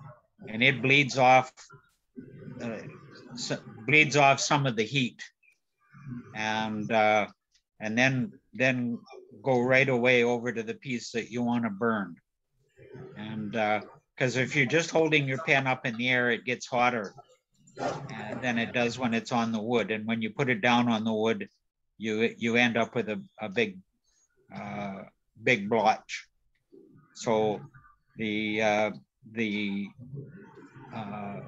S6: and it bleeds off uh, s- bleeds off some of the heat. And uh, and then then go right away over to the piece that you want to burn. And because if you're just holding your pen up in the air it gets hotter uh, than it does when it's on the wood. And when you put it down on the wood you you end up with a, a big uh, big blotch. So the uh, the uh,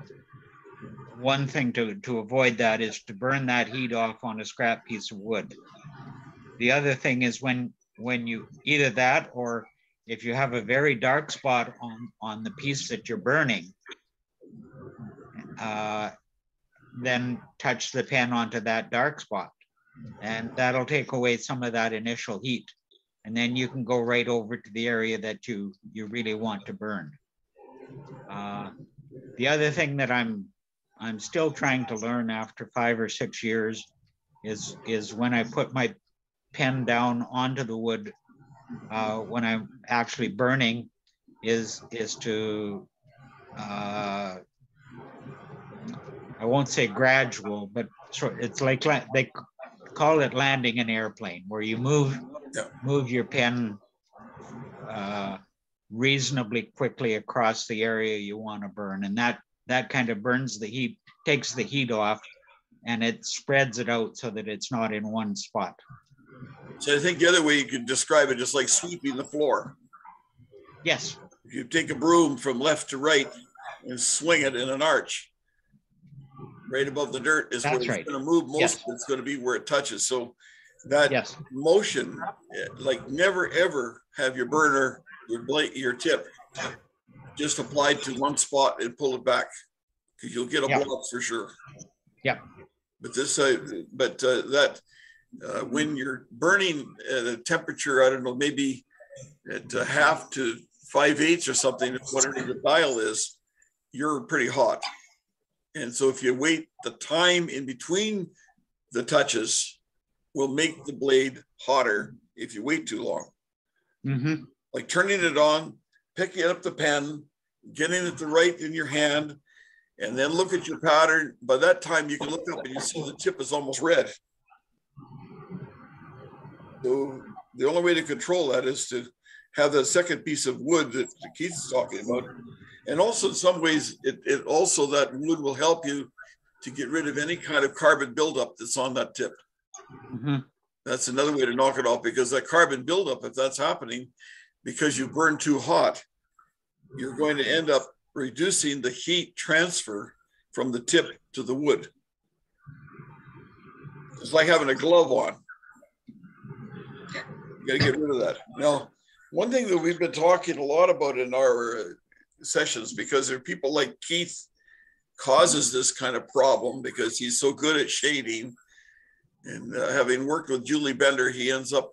S6: one thing to, to avoid that is to burn that heat off on a scrap piece of wood. The other thing is when when you either that or if you have a very dark spot on on the piece that you're burning, uh, then touch the pen onto that dark spot, and that'll take away some of that initial heat, and then you can go right over to the area that you you really want to burn. Uh, the other thing that I'm I'm still trying to learn after five or six years is is when I put my pen down onto the wood uh, when I'm actually burning is is to uh, I won't say gradual, but it's like they call it landing an airplane where you move move your pen uh, reasonably quickly across the area you want to burn and that that kind of burns the heat takes the heat off and it spreads it out so that it's not in one spot
S1: So I think the other way you could describe it is like sweeping the floor.
S6: yes
S1: If you take a broom from left to right and swing it in an arch, right above the dirt is where it's
S6: right.
S1: going to move. Most
S6: Yes.
S1: it's going to be where it touches. So that
S6: yes
S1: motion, like never ever have your burner, your blade, your tip just applied to one spot and pull it back because you'll get a
S6: Yeah.
S1: block for sure.
S6: Yeah.
S1: But this, uh, but uh, that uh, when you're burning at a temperature, I don't know, maybe at a half to five eighths or something, whatever the dial is, you're pretty hot. And so if you wait, the time in between the touches will make the blade hotter if you wait too long.
S6: hmm
S1: Like turning it on, picking up the pen, getting it to right in your hand, and then look at your pattern. By that time, you can look up and you see the tip is almost red. So the only way to control that is to have that second piece of wood that Keith's talking about. And also in some ways, it, it also that wood will help you to get rid of any kind of carbon buildup that's on that tip.
S6: hmm
S1: That's another way to knock it off because that carbon buildup, if that's happening because you burn too hot, you're going to end up reducing the heat transfer from the tip to the wood. It's like having a glove on. You got to get rid of that. Now, one thing that we've been talking a lot about in our uh, sessions, because there are people like Keith causes this kind of problem because he's so good at shading and uh, having worked with Julie Bender, he ends up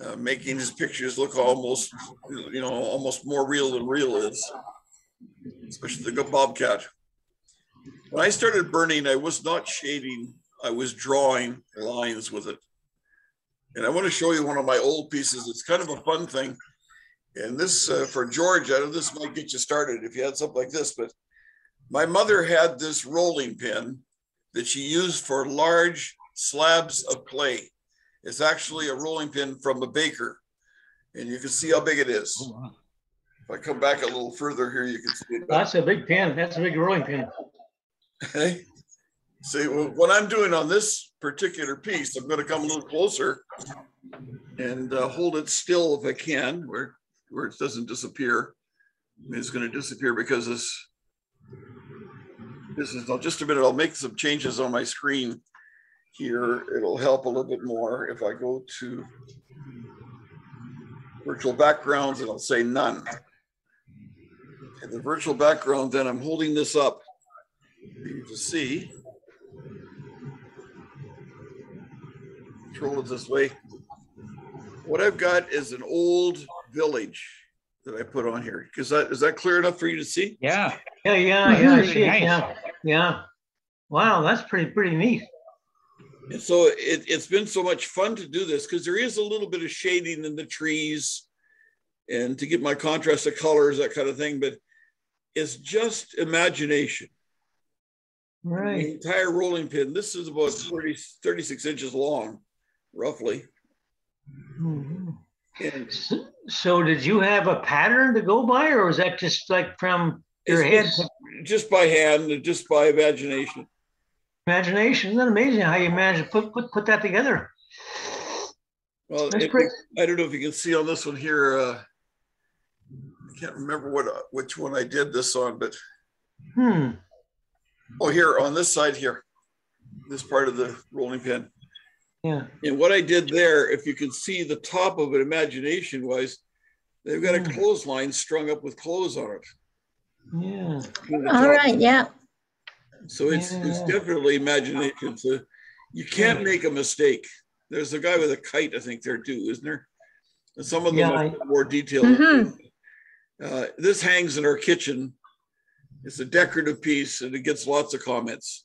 S1: uh, making his pictures look almost, you know, almost more real than real is, especially the good Bobcat. When I started burning, I was not shading, I was drawing lines with it. And I want to show you one of my old pieces. It's kind of a fun thing. And this, uh, for George, I know this might get you started if you had something like this, but My mother had this rolling pin that she used for large slabs of clay. It's actually a rolling pin from a baker. And you can see how big it is.
S6: Oh, wow.
S1: If I come back a little further here, you can see it.
S5: That's a big pin. That's a big rolling pin.
S1: Okay. See, wh- what I'm doing on this particular piece, I'm gonna come a little closer and uh, hold it still if I can, where, where it doesn't disappear. It's gonna disappear because this, this is, just a minute, I'll make some changes on my screen here. It'll help a little bit more if I go to virtual backgrounds and I'll say none. In the virtual background, then I'm holding this up for you to see. Control it this way. What I've got is an old village that I put on here. Is that is that clear enough for you to see?
S6: Yeah,
S5: Yeah, yeah, yeah.
S6: Really nice.
S5: Yeah, yeah. Wow, that's pretty, pretty neat.
S1: And so it, it's been so much fun to do this because there is a little bit of shading in the trees and to get my contrast of colors, that kind of thing. But it's just imagination. The
S5: Right.
S1: entire rolling pin, this is about 30, 36 inches long, roughly.
S5: Mhm.
S1: And
S5: S- So did you have a pattern to go by or was that just like from your head
S1: just by hand, just by imagination.
S5: Imagination? Isn't that amazing how you managed to put, put, put that together?
S1: Well,
S5: That's
S1: it-
S5: great.
S1: I don't know if you can see on this one here. Uh, I can't remember what uh, which one I did this on, but
S5: Hmm.
S1: oh, here on this side here, this part of the rolling pin.
S5: Yeah.
S1: And what I did there, if you can see the top of it, imagination wise, they've got a
S5: Mm.
S1: clothesline strung up with clothes on it.
S5: Yeah.
S1: from the
S2: All
S1: top.
S2: right, yeah.
S1: So it's it's definitely imagination. So you can't make a mistake. There's a guy with a kite, I think, there too, isn't there? And some of them
S5: Yeah,
S1: are
S5: I-
S1: more detailed.
S2: Mhm.
S1: Uh, this hangs in our kitchen. It's a decorative piece and it gets lots of comments.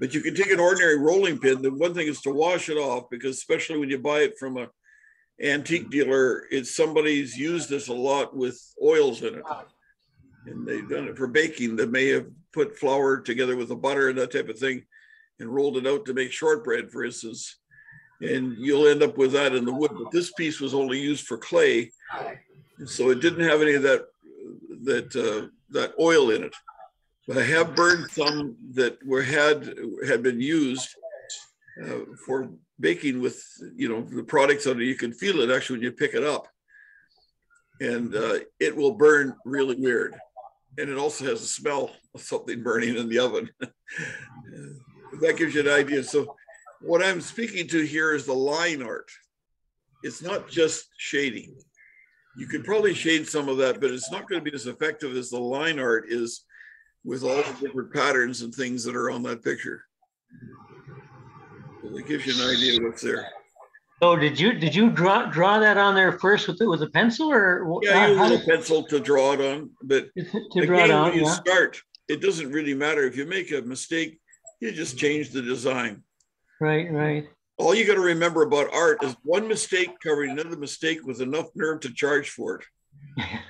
S1: But you can take an ordinary rolling pin. The one thing is to wash it off because especially when you buy it from a antique dealer, it's somebody's used this a lot with oils in it. And they've done it for baking. They may have put flour together with the butter and that type of thing and rolled it out to make shortbread, for instance. And you'll end up with that in the wood. But this piece was only used for clay. So it didn't have any of that that uh, that oil in it. But I have burned some that were had had been used uh, for baking with you know the products on it. You can feel it actually when you pick it up, and uh, it will burn really weird. And it also has a smell of something burning in the oven. that gives you an idea. So, what I'm speaking to here is the line art. It's not just shading. You could probably shade some of that, but it's not going to be as effective as the line art is with all the different patterns and things that are on that picture. It gives you an idea what's there.
S5: So did you, did you draw, draw that on there first with, the- with a pencil or?
S1: Yeah, you
S5: how
S1: use a pencil to draw it on, but
S5: To to draw it on,
S1: you
S5: yeah.
S1: start, it doesn't really matter. If you make a mistake, you just change the design.
S5: Right, right.
S1: All you got to remember about art is one mistake covering another mistake with enough nerve to charge for it.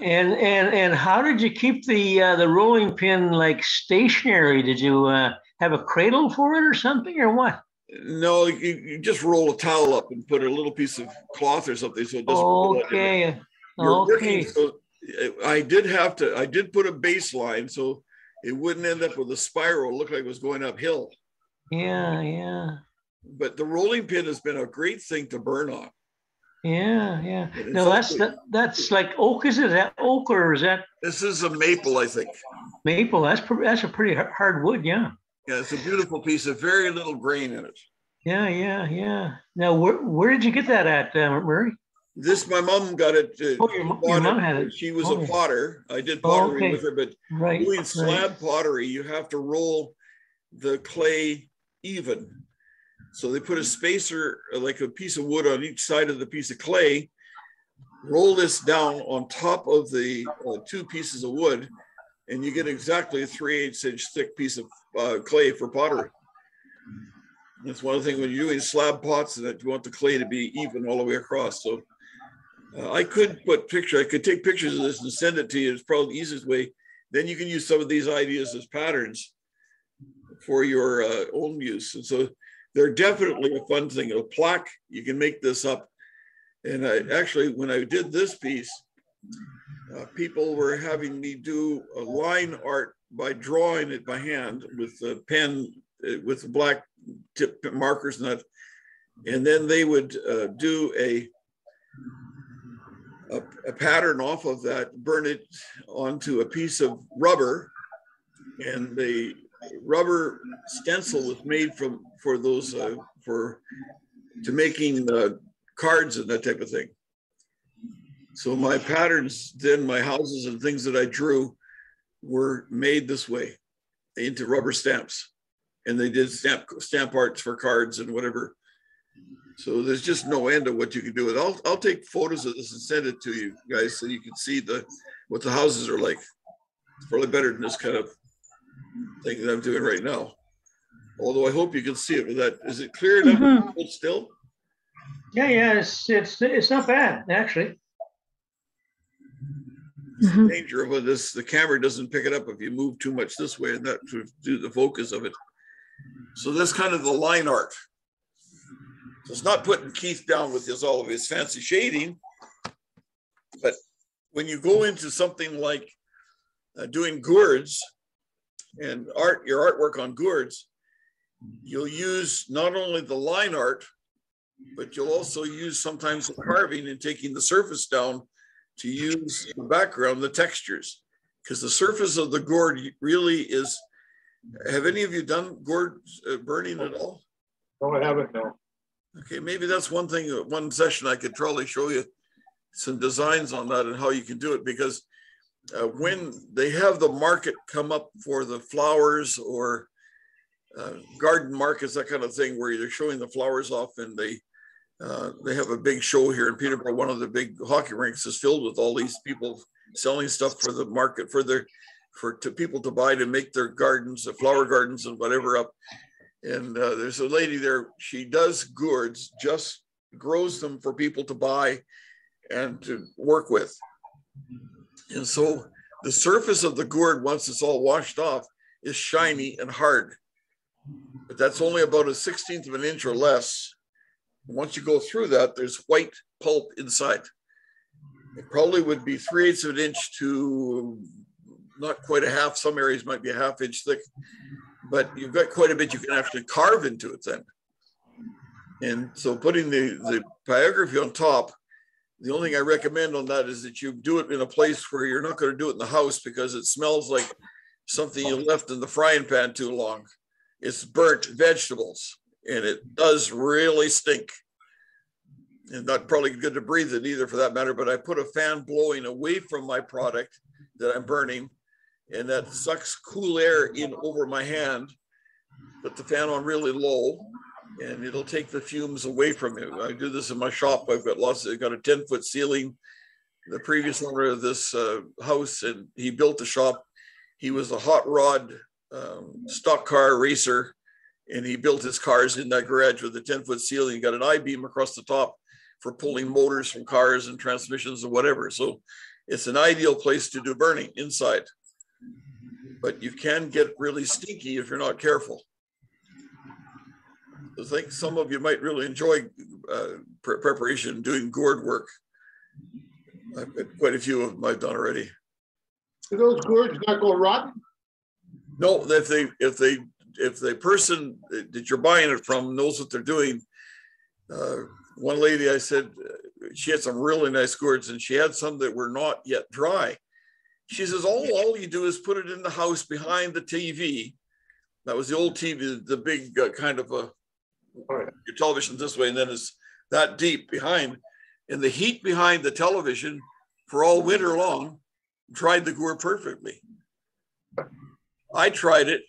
S5: And, and, and how did you keep the, uh, the rolling pin like stationary? Did you, uh, have a cradle for it or something or what?
S1: No, you, you just roll a towel up and put a little piece of cloth or something so it doesn't. roll out in there.
S5: Okay,
S1: You're working,
S5: okay.
S1: so uh, I did have to, I did put a baseline so it wouldn't end up with a spiral, look like it was going uphill.
S5: Yeah, yeah,
S1: But the rolling pin has been a great thing to burn on.
S5: yeah, yeah. No, that's,
S1: also-
S5: that, that's like oak, is it that oak or is that
S1: This is a maple, I think.
S5: maple? That's, pr- that's a pretty hard wood, yeah.
S1: Yeah, it's a beautiful piece of very little grain in it.
S5: Yeah, yeah, yeah. Now, where, where did you get that at, uh, Murray?
S1: This, my mom got it. uh,
S5: Oh, your mo- your mom had it.
S1: She was
S5: Oh.
S1: a potter. I did
S5: Oh,
S1: pottery
S5: okay.
S1: with her, but
S5: Right.
S1: doing
S5: right.
S1: slab pottery, you have to roll the clay even. So they put a spacer, uh, like a piece of wood on each side of the piece of clay, roll this down on top of the uh, two pieces of wood, and you get exactly a three eighths inch thick piece of uh, clay for pottery. That's one things when you're doing slab pots that you want the clay to be even all the way across. So uh, I could put picture, I could take pictures of this and send it to you. It's probably the easiest way. then you can use some of these ideas as patterns for your uh, own use. And so they're definitely a fun thing. A plaque, you can make this up. And I actually, when I did this piece, uh, people were having me do a line art by drawing it by hand with a pen, uh, with the black tip markers and. And then they would uh, do a, a, a pattern off of that, burn it onto a piece of rubber. And the rubber stencil was made from for those uh, for to making uh, cards and that type of thing. So my patterns, then my houses and things that I drew were made this way into rubber stamps. And they did stamp stamp arts for cards and whatever. So there's just no end of what you can do with. I'll I'll take photos of this and send it to you guys so you can see the what the houses are like. It's probably better than this kind of thing that I'm doing right now. Although I hope you can see it with that. Is it clear enough
S2: Mhm.
S1: still?
S5: Yeah, yeah, it's, it's, it's not bad, actually.
S2: Mhm.
S1: danger of this, the camera doesn't pick it up if you move too much this way and that to do the focus of it. So that's kind of the line art. So it's not putting Keith down with his, all of his fancy shading. But when you go into something like uh, doing gourds and art, your artwork on gourds, you'll use not only the line art, but you'll also use sometimes the carving and taking the surface down to use the background, the textures, because the surface of the gourd really is. Have any of you done gourd uh, burning at all?
S4: No, I haven't, no.
S1: Okay, maybe that's one thing, one session I could probably show you some designs on that and how you can do it because uh, when they have the market come up for the flowers or uh, garden markets, that kind of thing, where they're showing the flowers off and they uh, they have a big show here in Peterborough. One of the big hockey rinks is filled with all these people selling stuff for the market for their for to people to buy to make their gardens, the flower gardens and whatever up. And uh, there's a lady there. She does gourds, just grows them for people to buy and to work with. And so the surface of the gourd, once it's all washed off, is shiny and hard. But that's only about a sixteenth of an inch or less. Once you go through that, there's white pulp inside. It probably would be three eighths of an inch to not quite a half. Some areas might be a half inch thick, but you've got quite a bit you can actually carve into it then. And so putting the, the pyrography on top, the only thing I recommend on that is that you do it in a place where you're not going to do it in the house because it smells like something you left in the frying pan too long. It's burnt vegetables and it does really stink. And not probably good to breathe it either for that matter, but I put a fan blowing away from my product that I'm burning and that sucks cool air in over my hand. Put the fan on really low and it'll take the fumes away from you. I do this in my shop. I've got lots, I've got a 10 foot ceiling. The previous owner of this uh, house and he built the shop. He was a hot rod um, stock car racer and he built his cars in that garage with a 10 foot ceiling, got an I beam across the top for pulling motors from cars and transmissions and whatever. So it's an ideal place to do burning inside. But you can get really stinky if you're not careful. I think some of you might really enjoy uh, pre- preparation, doing gourd work. I've got quite a few of them I've done already.
S4: Do those gourds not go rotten?
S1: No, if they, if they, if the person that you're buying it from knows what they're doing. Uh, one lady, I said, she had some really nice gourds and she had some that were not yet dry. She says, all, all you do is put it in the house behind the TV. That was the old TV, the big uh, kind of a, your television this way, and then it's that deep behind. And the heat behind the television for all winter long dried the gourd perfectly. I tried it,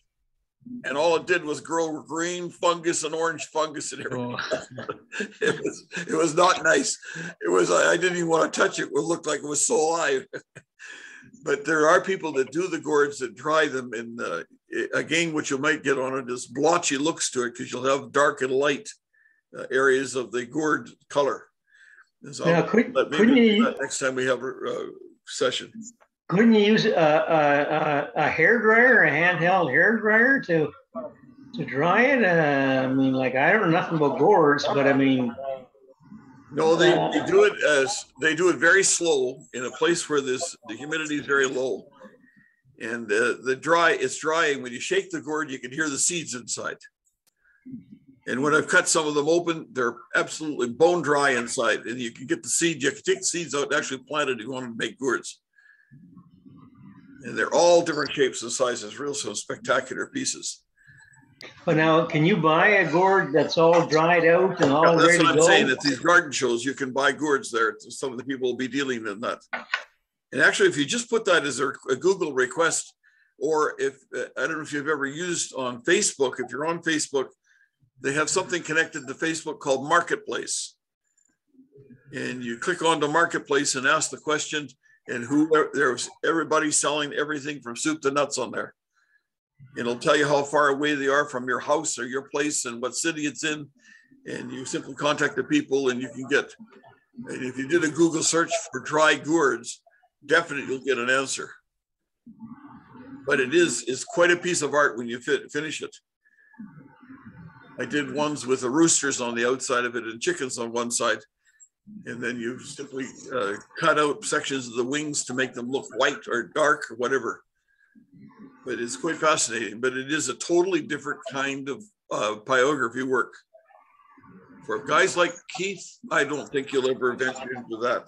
S1: and all it did was grow green fungus and orange fungus and everything. it, was, it was not nice. It was I didn't even want to touch it. It looked like it was so alive. but there are people that do the gourds that dry them, and uh, again, what you might get on it is blotchy looks to it because you'll have dark and light uh, areas of the gourd color. And so I'll
S5: could-
S1: maybe
S5: couldn't you-
S1: next time we have a uh, session.
S5: Couldn't you use a, a, a, a hair dryer, a handheld hair dryer to to dry it? Uh, I mean, like I don't know nothing about gourds, but I mean,
S1: No, they, they do it as, they do it very slow in a place where this, the humidity is very low. And uh, the dry, it's drying. When you shake the gourd, you can hear the seeds inside. And when I've cut some of them open, they're absolutely bone dry inside and you can get the seed, you can take the seeds out and actually plant it if you want to make gourds. And they're all different shapes and sizes, real so spectacular pieces.
S5: but now can you buy a gourd that's all dried out and all
S1: Yeah, That's
S5: ready
S1: what I'm saying. At these garden shows, you can buy gourds there. Some of the people will be dealing in that. And actually, if you just put that as a a Google request, or if, uh, I don't know if you've ever used on Facebook, if you're on Facebook, they have something connected to Facebook called Marketplace. And you click on the Marketplace and ask the question, and who, there's, everybody selling everything from soup to nuts on there. It'll tell you how far away they are from your house or your place and what city it's in and you simply contact the people and you can get, and if you did a Google search for dry gourds, definitely you'll get an answer. But it is, it's quite a piece of art when you fit, finish it. I did ones with the roosters on the outside of it and chickens on one side. And then you simply uh, cut out sections of the wings to make them look white or dark or whatever. But it's quite fascinating, but it is a totally different kind of uh, pyrography work. For guys like Keith, I don't think you'll ever venture into that.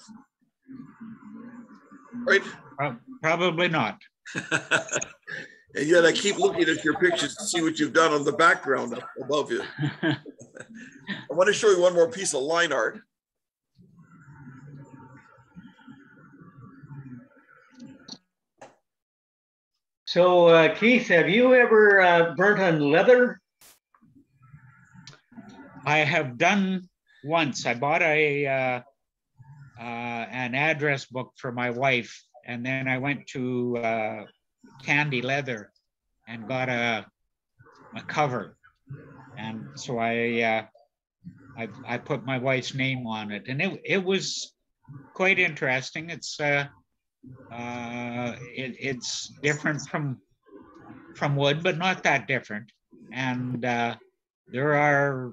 S1: Right?
S6: Probably not.
S1: And yet I keep looking at your pictures to see what you've done on the background above you. I want to show you one more piece of line art.
S5: So uh, Keith, have you ever uh, burnt on leather?
S6: I have done once. I bought a uh, uh, an address book for my wife, and then I went to uh, Tandy Leather and got a a cover, and so I uh, I, I put my wife's name on it, and it it was quite interesting. It's uh, uh, it, it's different from from wood, but not that different, and uh, there are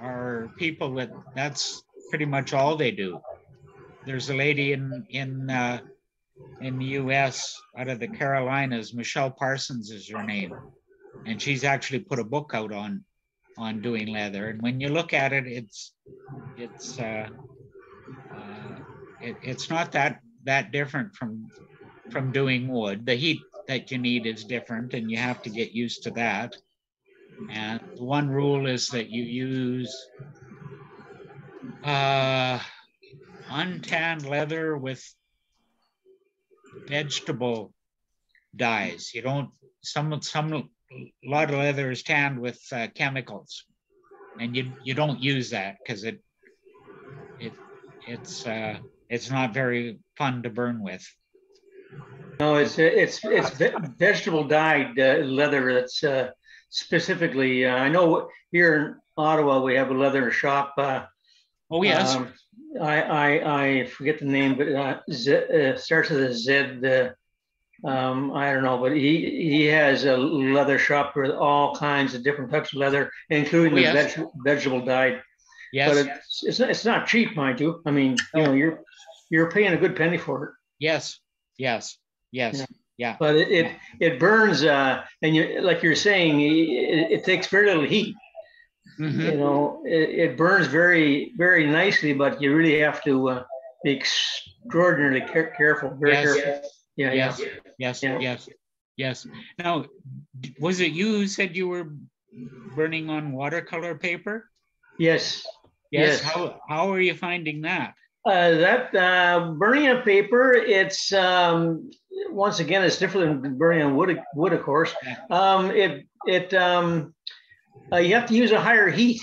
S6: are people that that's pretty much all they do. There's a lady in in uh, in the U.S. out of the Carolinas, Michelle Parsons is her name, and she's actually put a book out on on doing leather. And when you look at it, it's it's uh, uh, it, it's not that that different from from doing wood. The heat that you need is different, and you have to get used to that. And one rule is that you use uh, untanned leather with vegetable dyes. You don't, some, some, a lot of leather is tanned with uh, chemicals. And you, you don't use that because it, it, it's, uh, it's not very fun to burn with.
S5: No, it's it's it's vegetable dyed uh, leather. That's uh, specifically. Uh, I know here in Ottawa we have a leather shop. Uh,
S6: Oh, yes.
S5: um, I, I I forget the name, but uh, Z, uh, starts with a Z. Uh, um, I don't know, but he he has a leather shop with all kinds of different types of leather, including
S6: Oh,
S5: the veg, vegetable dyed.
S6: yes.
S5: But it's it's it's not cheap, mind you. I mean, you know, you're you're paying a good penny for it.
S6: yes. Yes. Yes.
S5: Yeah. but it it, it burns uh and you like you're saying it, it takes very little heat
S6: Mhm.
S5: you know it, it burns very very nicely but you really have to uh, be extraordinarily care- careful very
S6: Yes.
S5: careful yeah
S6: Yes,
S5: yeah
S6: yes,
S5: Yeah.
S6: yes, yes. Now, was it you who said you were burning on watercolor paper?
S5: yes
S6: Yes.
S5: Yes.
S6: How, how are you finding that?
S5: Uh, that uh, burning on paper it's um once again it's different than burning on wood wood of course um it it um uh, you have to use a higher heat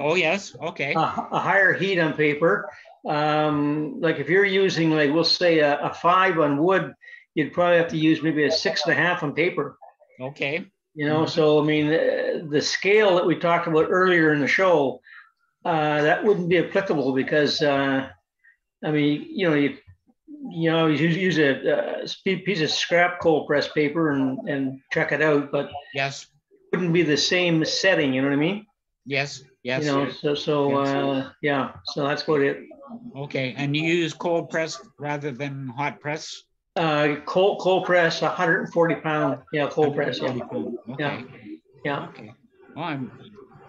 S6: Oh, yes, okay.
S5: a, a higher heat on paper. Um, like if you're using, like we'll say a, a five on wood, you'd probably have to use maybe a six and a half on paper.
S6: Okay,
S5: You know, so I mean, uh, the scale that we talked about earlier in the show, uh, that wouldn't be applicable because, uh, I mean, you know, you you know, use, use a, spe- piece of scrap cold press paper and, and check it out, but
S6: Yes,
S5: wouldn't be the same setting, you know what I mean?
S6: yes, yes.
S5: You know, so, so,
S6: Yes.
S5: uh, yeah, so that's what it,
S6: Okay, and you use cold press rather than hot press?
S5: uh, cold, cold press, hundred and forty pound, yeah, cold press, yeah,
S6: Okay,
S5: yeah.
S6: okay. Well, I'm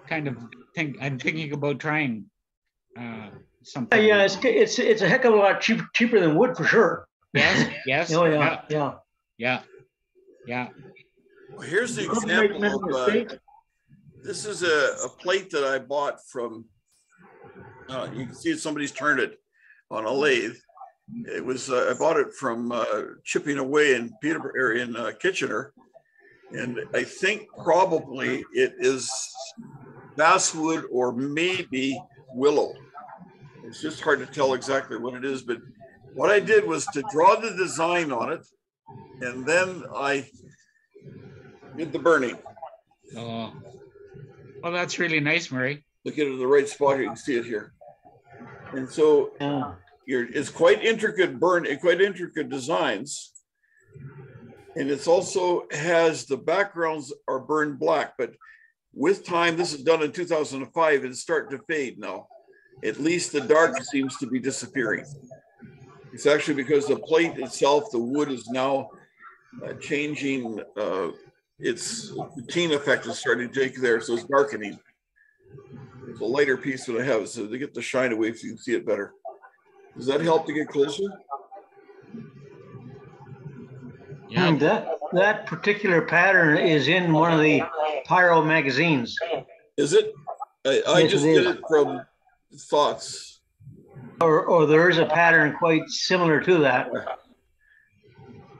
S6: kind of think, I'm thinking about trying uh, something.
S5: Yeah, it's, it's, it's a heck of a lot cheaper, cheaper than wood for sure.
S6: Yes, yes.
S5: Oh, yeah, yeah.
S6: Yeah, yeah.
S1: Well, Here's the example of, uh, this is a, a plate that I bought from, uh, you can see somebody's turned it on a lathe. It was, uh, I bought it from, uh, Chipping Away in Peterborough, area in uh, Kitchener. And I think probably it is basswood or maybe willow. It's just hard to tell exactly what it is, but what I did was to draw the design on it. And then I did the burning.
S6: Oh, well, that's really nice, Murray.
S1: look at it in the right spot here, you can see it here. And so
S5: Yeah.
S1: you're, it's quite intricate burn, eh, quite intricate designs. And it's also has, the backgrounds are burned black, but with time, this is done in two thousand and five, it's starting to fade now. At least the dark seems to be disappearing. It's actually because the plate itself, the wood is now uh, changing, uh, its patina effect is starting to take there, so it's darkening. It's a lighter piece that I have, so to get the shine away so you can see it better. Does that help to get closer?
S6: Yeah,
S5: Hmm, That, that particular pattern is in one of the Pyro magazines.
S1: Is it? I, I
S5: Yes,
S1: just
S5: it
S1: did it from thoughts.
S5: Or, or there is a pattern quite similar to that.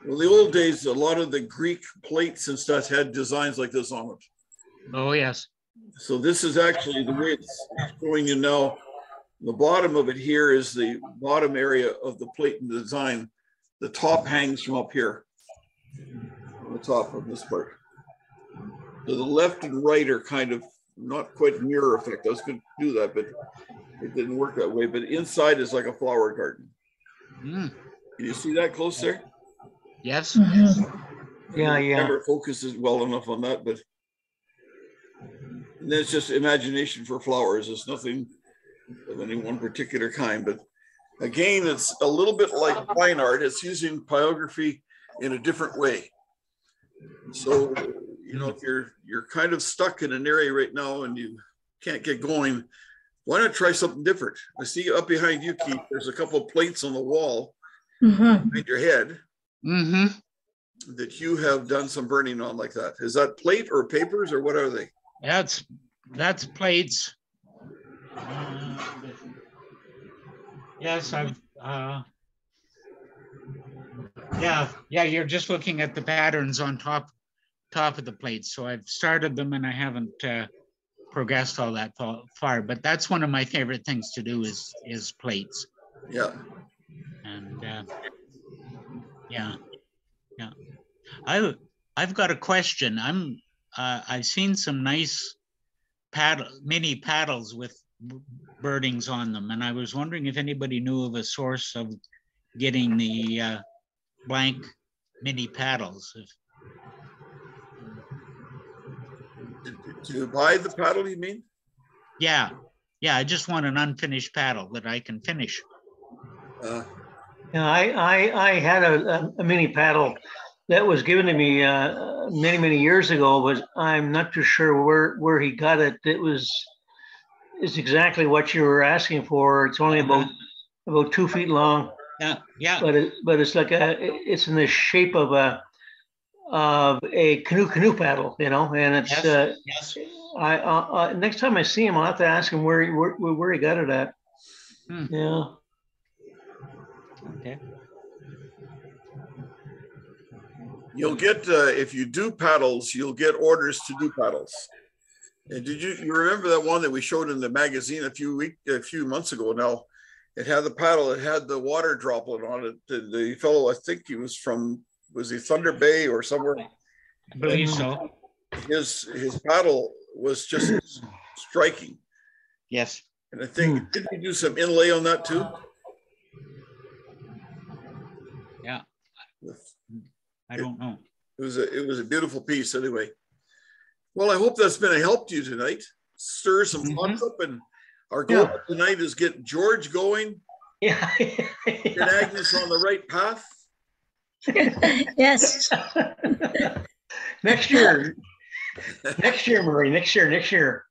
S1: Well, the old days, a lot of the Greek plates and stuff had designs like this on it.
S6: oh, yes.
S1: So this is actually the way it's showing you now. The bottom of it here is the bottom area of the plate and design. The top hangs from up here. On the top of this part. So the left and right are kind of not quite mirror effect. I was going to do that, but it didn't work that way. But inside is like a flower garden.
S6: Mm,
S1: Can you see that close there?
S6: Yes,
S2: Mhm.
S5: Yeah, yeah.
S1: Never focuses well enough on that, but and then it's just imagination for flowers. It's nothing of any one particular kind, but again, it's a little bit like fine art. It's using pyrography in a different way. So, you know, if you're you're kind of stuck in an area right now and you can't get going, why not try something different? I see up behind you, Keith. There's a couple of plates on the wall
S2: Mhm.
S1: behind your head.
S6: mm-hmm.
S1: that you have done some burning on like that. Is that plate or papers or what are they?
S6: That's, that's plates. Uh, Yes, I've, uh, yeah, yeah, you're just looking at the patterns on top, top of the plates. So I've started them and I haven't, uh, progressed all that far, but that's one of my favorite things to do is, is plates.
S1: Yeah.
S6: And, uh, yeah, yeah. I, I've got a question. I'm, uh, I've seen some nice paddle, mini paddles with birdings on them. And I was wondering if anybody knew of a source of getting the, uh, blank mini paddles. If-
S1: To- To buy the paddle, you mean?
S6: Yeah, yeah, I just want an unfinished paddle that I can finish.
S1: Uh,
S5: Yeah, I, I, I had a, a- a mini paddle that was given to me, uh, many, many years ago, but I'm not too sure where, where he got it. It was, it's exactly what you were asking for. It's only about, about two feet long,
S6: Yeah, yeah,
S5: but it, but it's like a, it's in the shape of a, of a canoe, canoe paddle, you know, and it's,
S6: Yes.
S5: uh,
S6: yes.
S5: I, uh, uh, next time I see him, I'll have to ask him where, he- where, where he got it at.
S6: Hmm.
S5: Yeah.
S6: Okay.
S1: You'll get, uh, if you do paddles, you'll get orders to do paddles. And did you, you remember that one that we showed in the magazine a few week, a few months ago now? It had the paddle, it had the water droplet on it. The, the fellow, I think he was from, was he Thunder Bay or somewhere?
S6: I believe so.
S1: His, his paddle was just striking.
S6: Yes.
S1: And I think, did he do some inlay on that too? Yeah.
S6: I don't know.
S1: It was a, it was a beautiful piece anyway. Well, I hope that's been a help to you tonight. Stir some
S6: Mhm.
S1: thoughts up and our goal
S5: Yeah.
S1: tonight is get George going,
S5: Yeah.
S1: get Agnes on the right path.
S2: Yes,
S5: Next year, next year, Marie, next year, next year.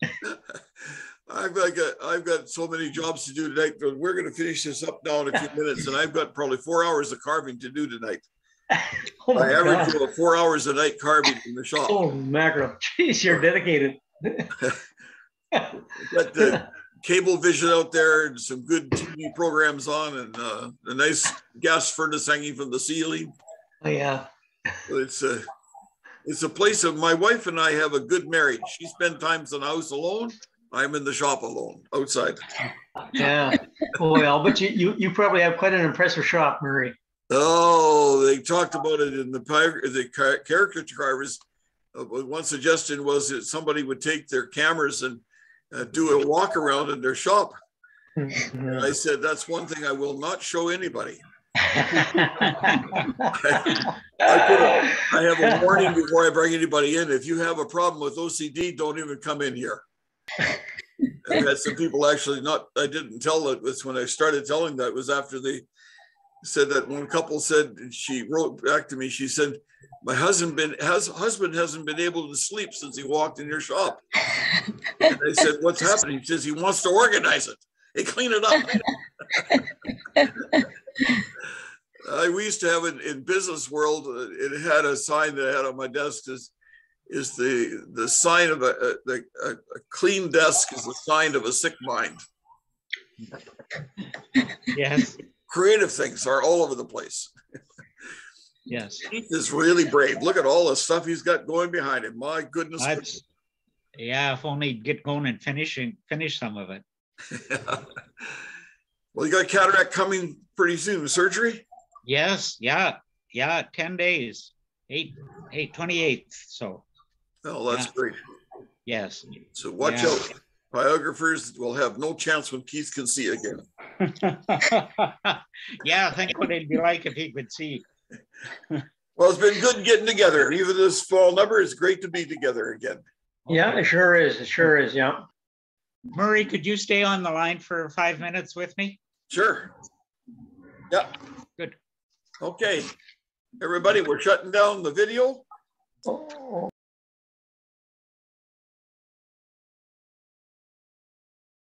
S1: I've got, I've got so many jobs to do tonight, but we're gonna finish this up now in a few minutes and I've got probably four hours of carving to do tonight.
S5: Oh my
S1: I average
S5: God.
S1: about four hours a night carving in the shop.
S5: Oh mackerel, jeez, you're dedicated.
S1: Got the uh, cable vision out there and some good TV programs on and uh, a nice gas furnace hanging from the ceiling.
S5: Oh, yeah.
S1: It's a, it's a place of, my wife and I have a good marriage. She spends times in the house alone. I'm in the shop alone, outside.
S5: Yeah. Well, I'll you, you, you probably have quite an impressive shop, Murray.
S1: Oh, they talked about it in the, the ca- caricature carvers. Uh, One suggestion was that somebody would take their cameras and uh, do a walk around in their shop. And I said, that's one thing I will not show anybody. I a- I have a warning before I bring anybody in. If you have a problem with OCD, don't even come in here. I've had some people actually not, I didn't tell it was when I started telling that was after they said that one couple said, she wrote back to me, she said, my husband been, has, husband hasn't been able to sleep since he walked in your shop. And I said, what's happening? He says he wants to organize it. Hey, clean it up. Uh, we used to have it in business world. uh, It had a sign that I had on my desk is is the the sign of a, a, a, a clean desk is the sign of a sick mind.
S6: Yes,
S1: Creative things are all over the place.
S6: yes.
S1: Keith is really brave. Look at all the stuff he's got going behind him. My goodness.
S6: That's, yeah, if only get going and finishing, finish some of it.
S1: well, you got cataract coming pretty soon. Surgery.
S6: Yes, yeah, yeah, ten days, eight, eight, twenty-eighth, so,
S1: Oh, that's
S6: Yeah.
S1: great.
S6: yes.
S1: So watch
S6: Yeah.
S1: out. Pyrographers will have no chance when Keith can see again.
S6: Yeah, think what it'd be like if he could see.
S1: Well, it's been good getting together. Even this fall number, it's great to be together again.
S5: Yeah, it sure is. It sure is. Yeah.
S6: Murray, could you stay on the line for five minutes with me?
S1: Sure. Yeah.
S6: Good.
S1: Okay. Everybody, we're shutting down the video.
S5: Oh,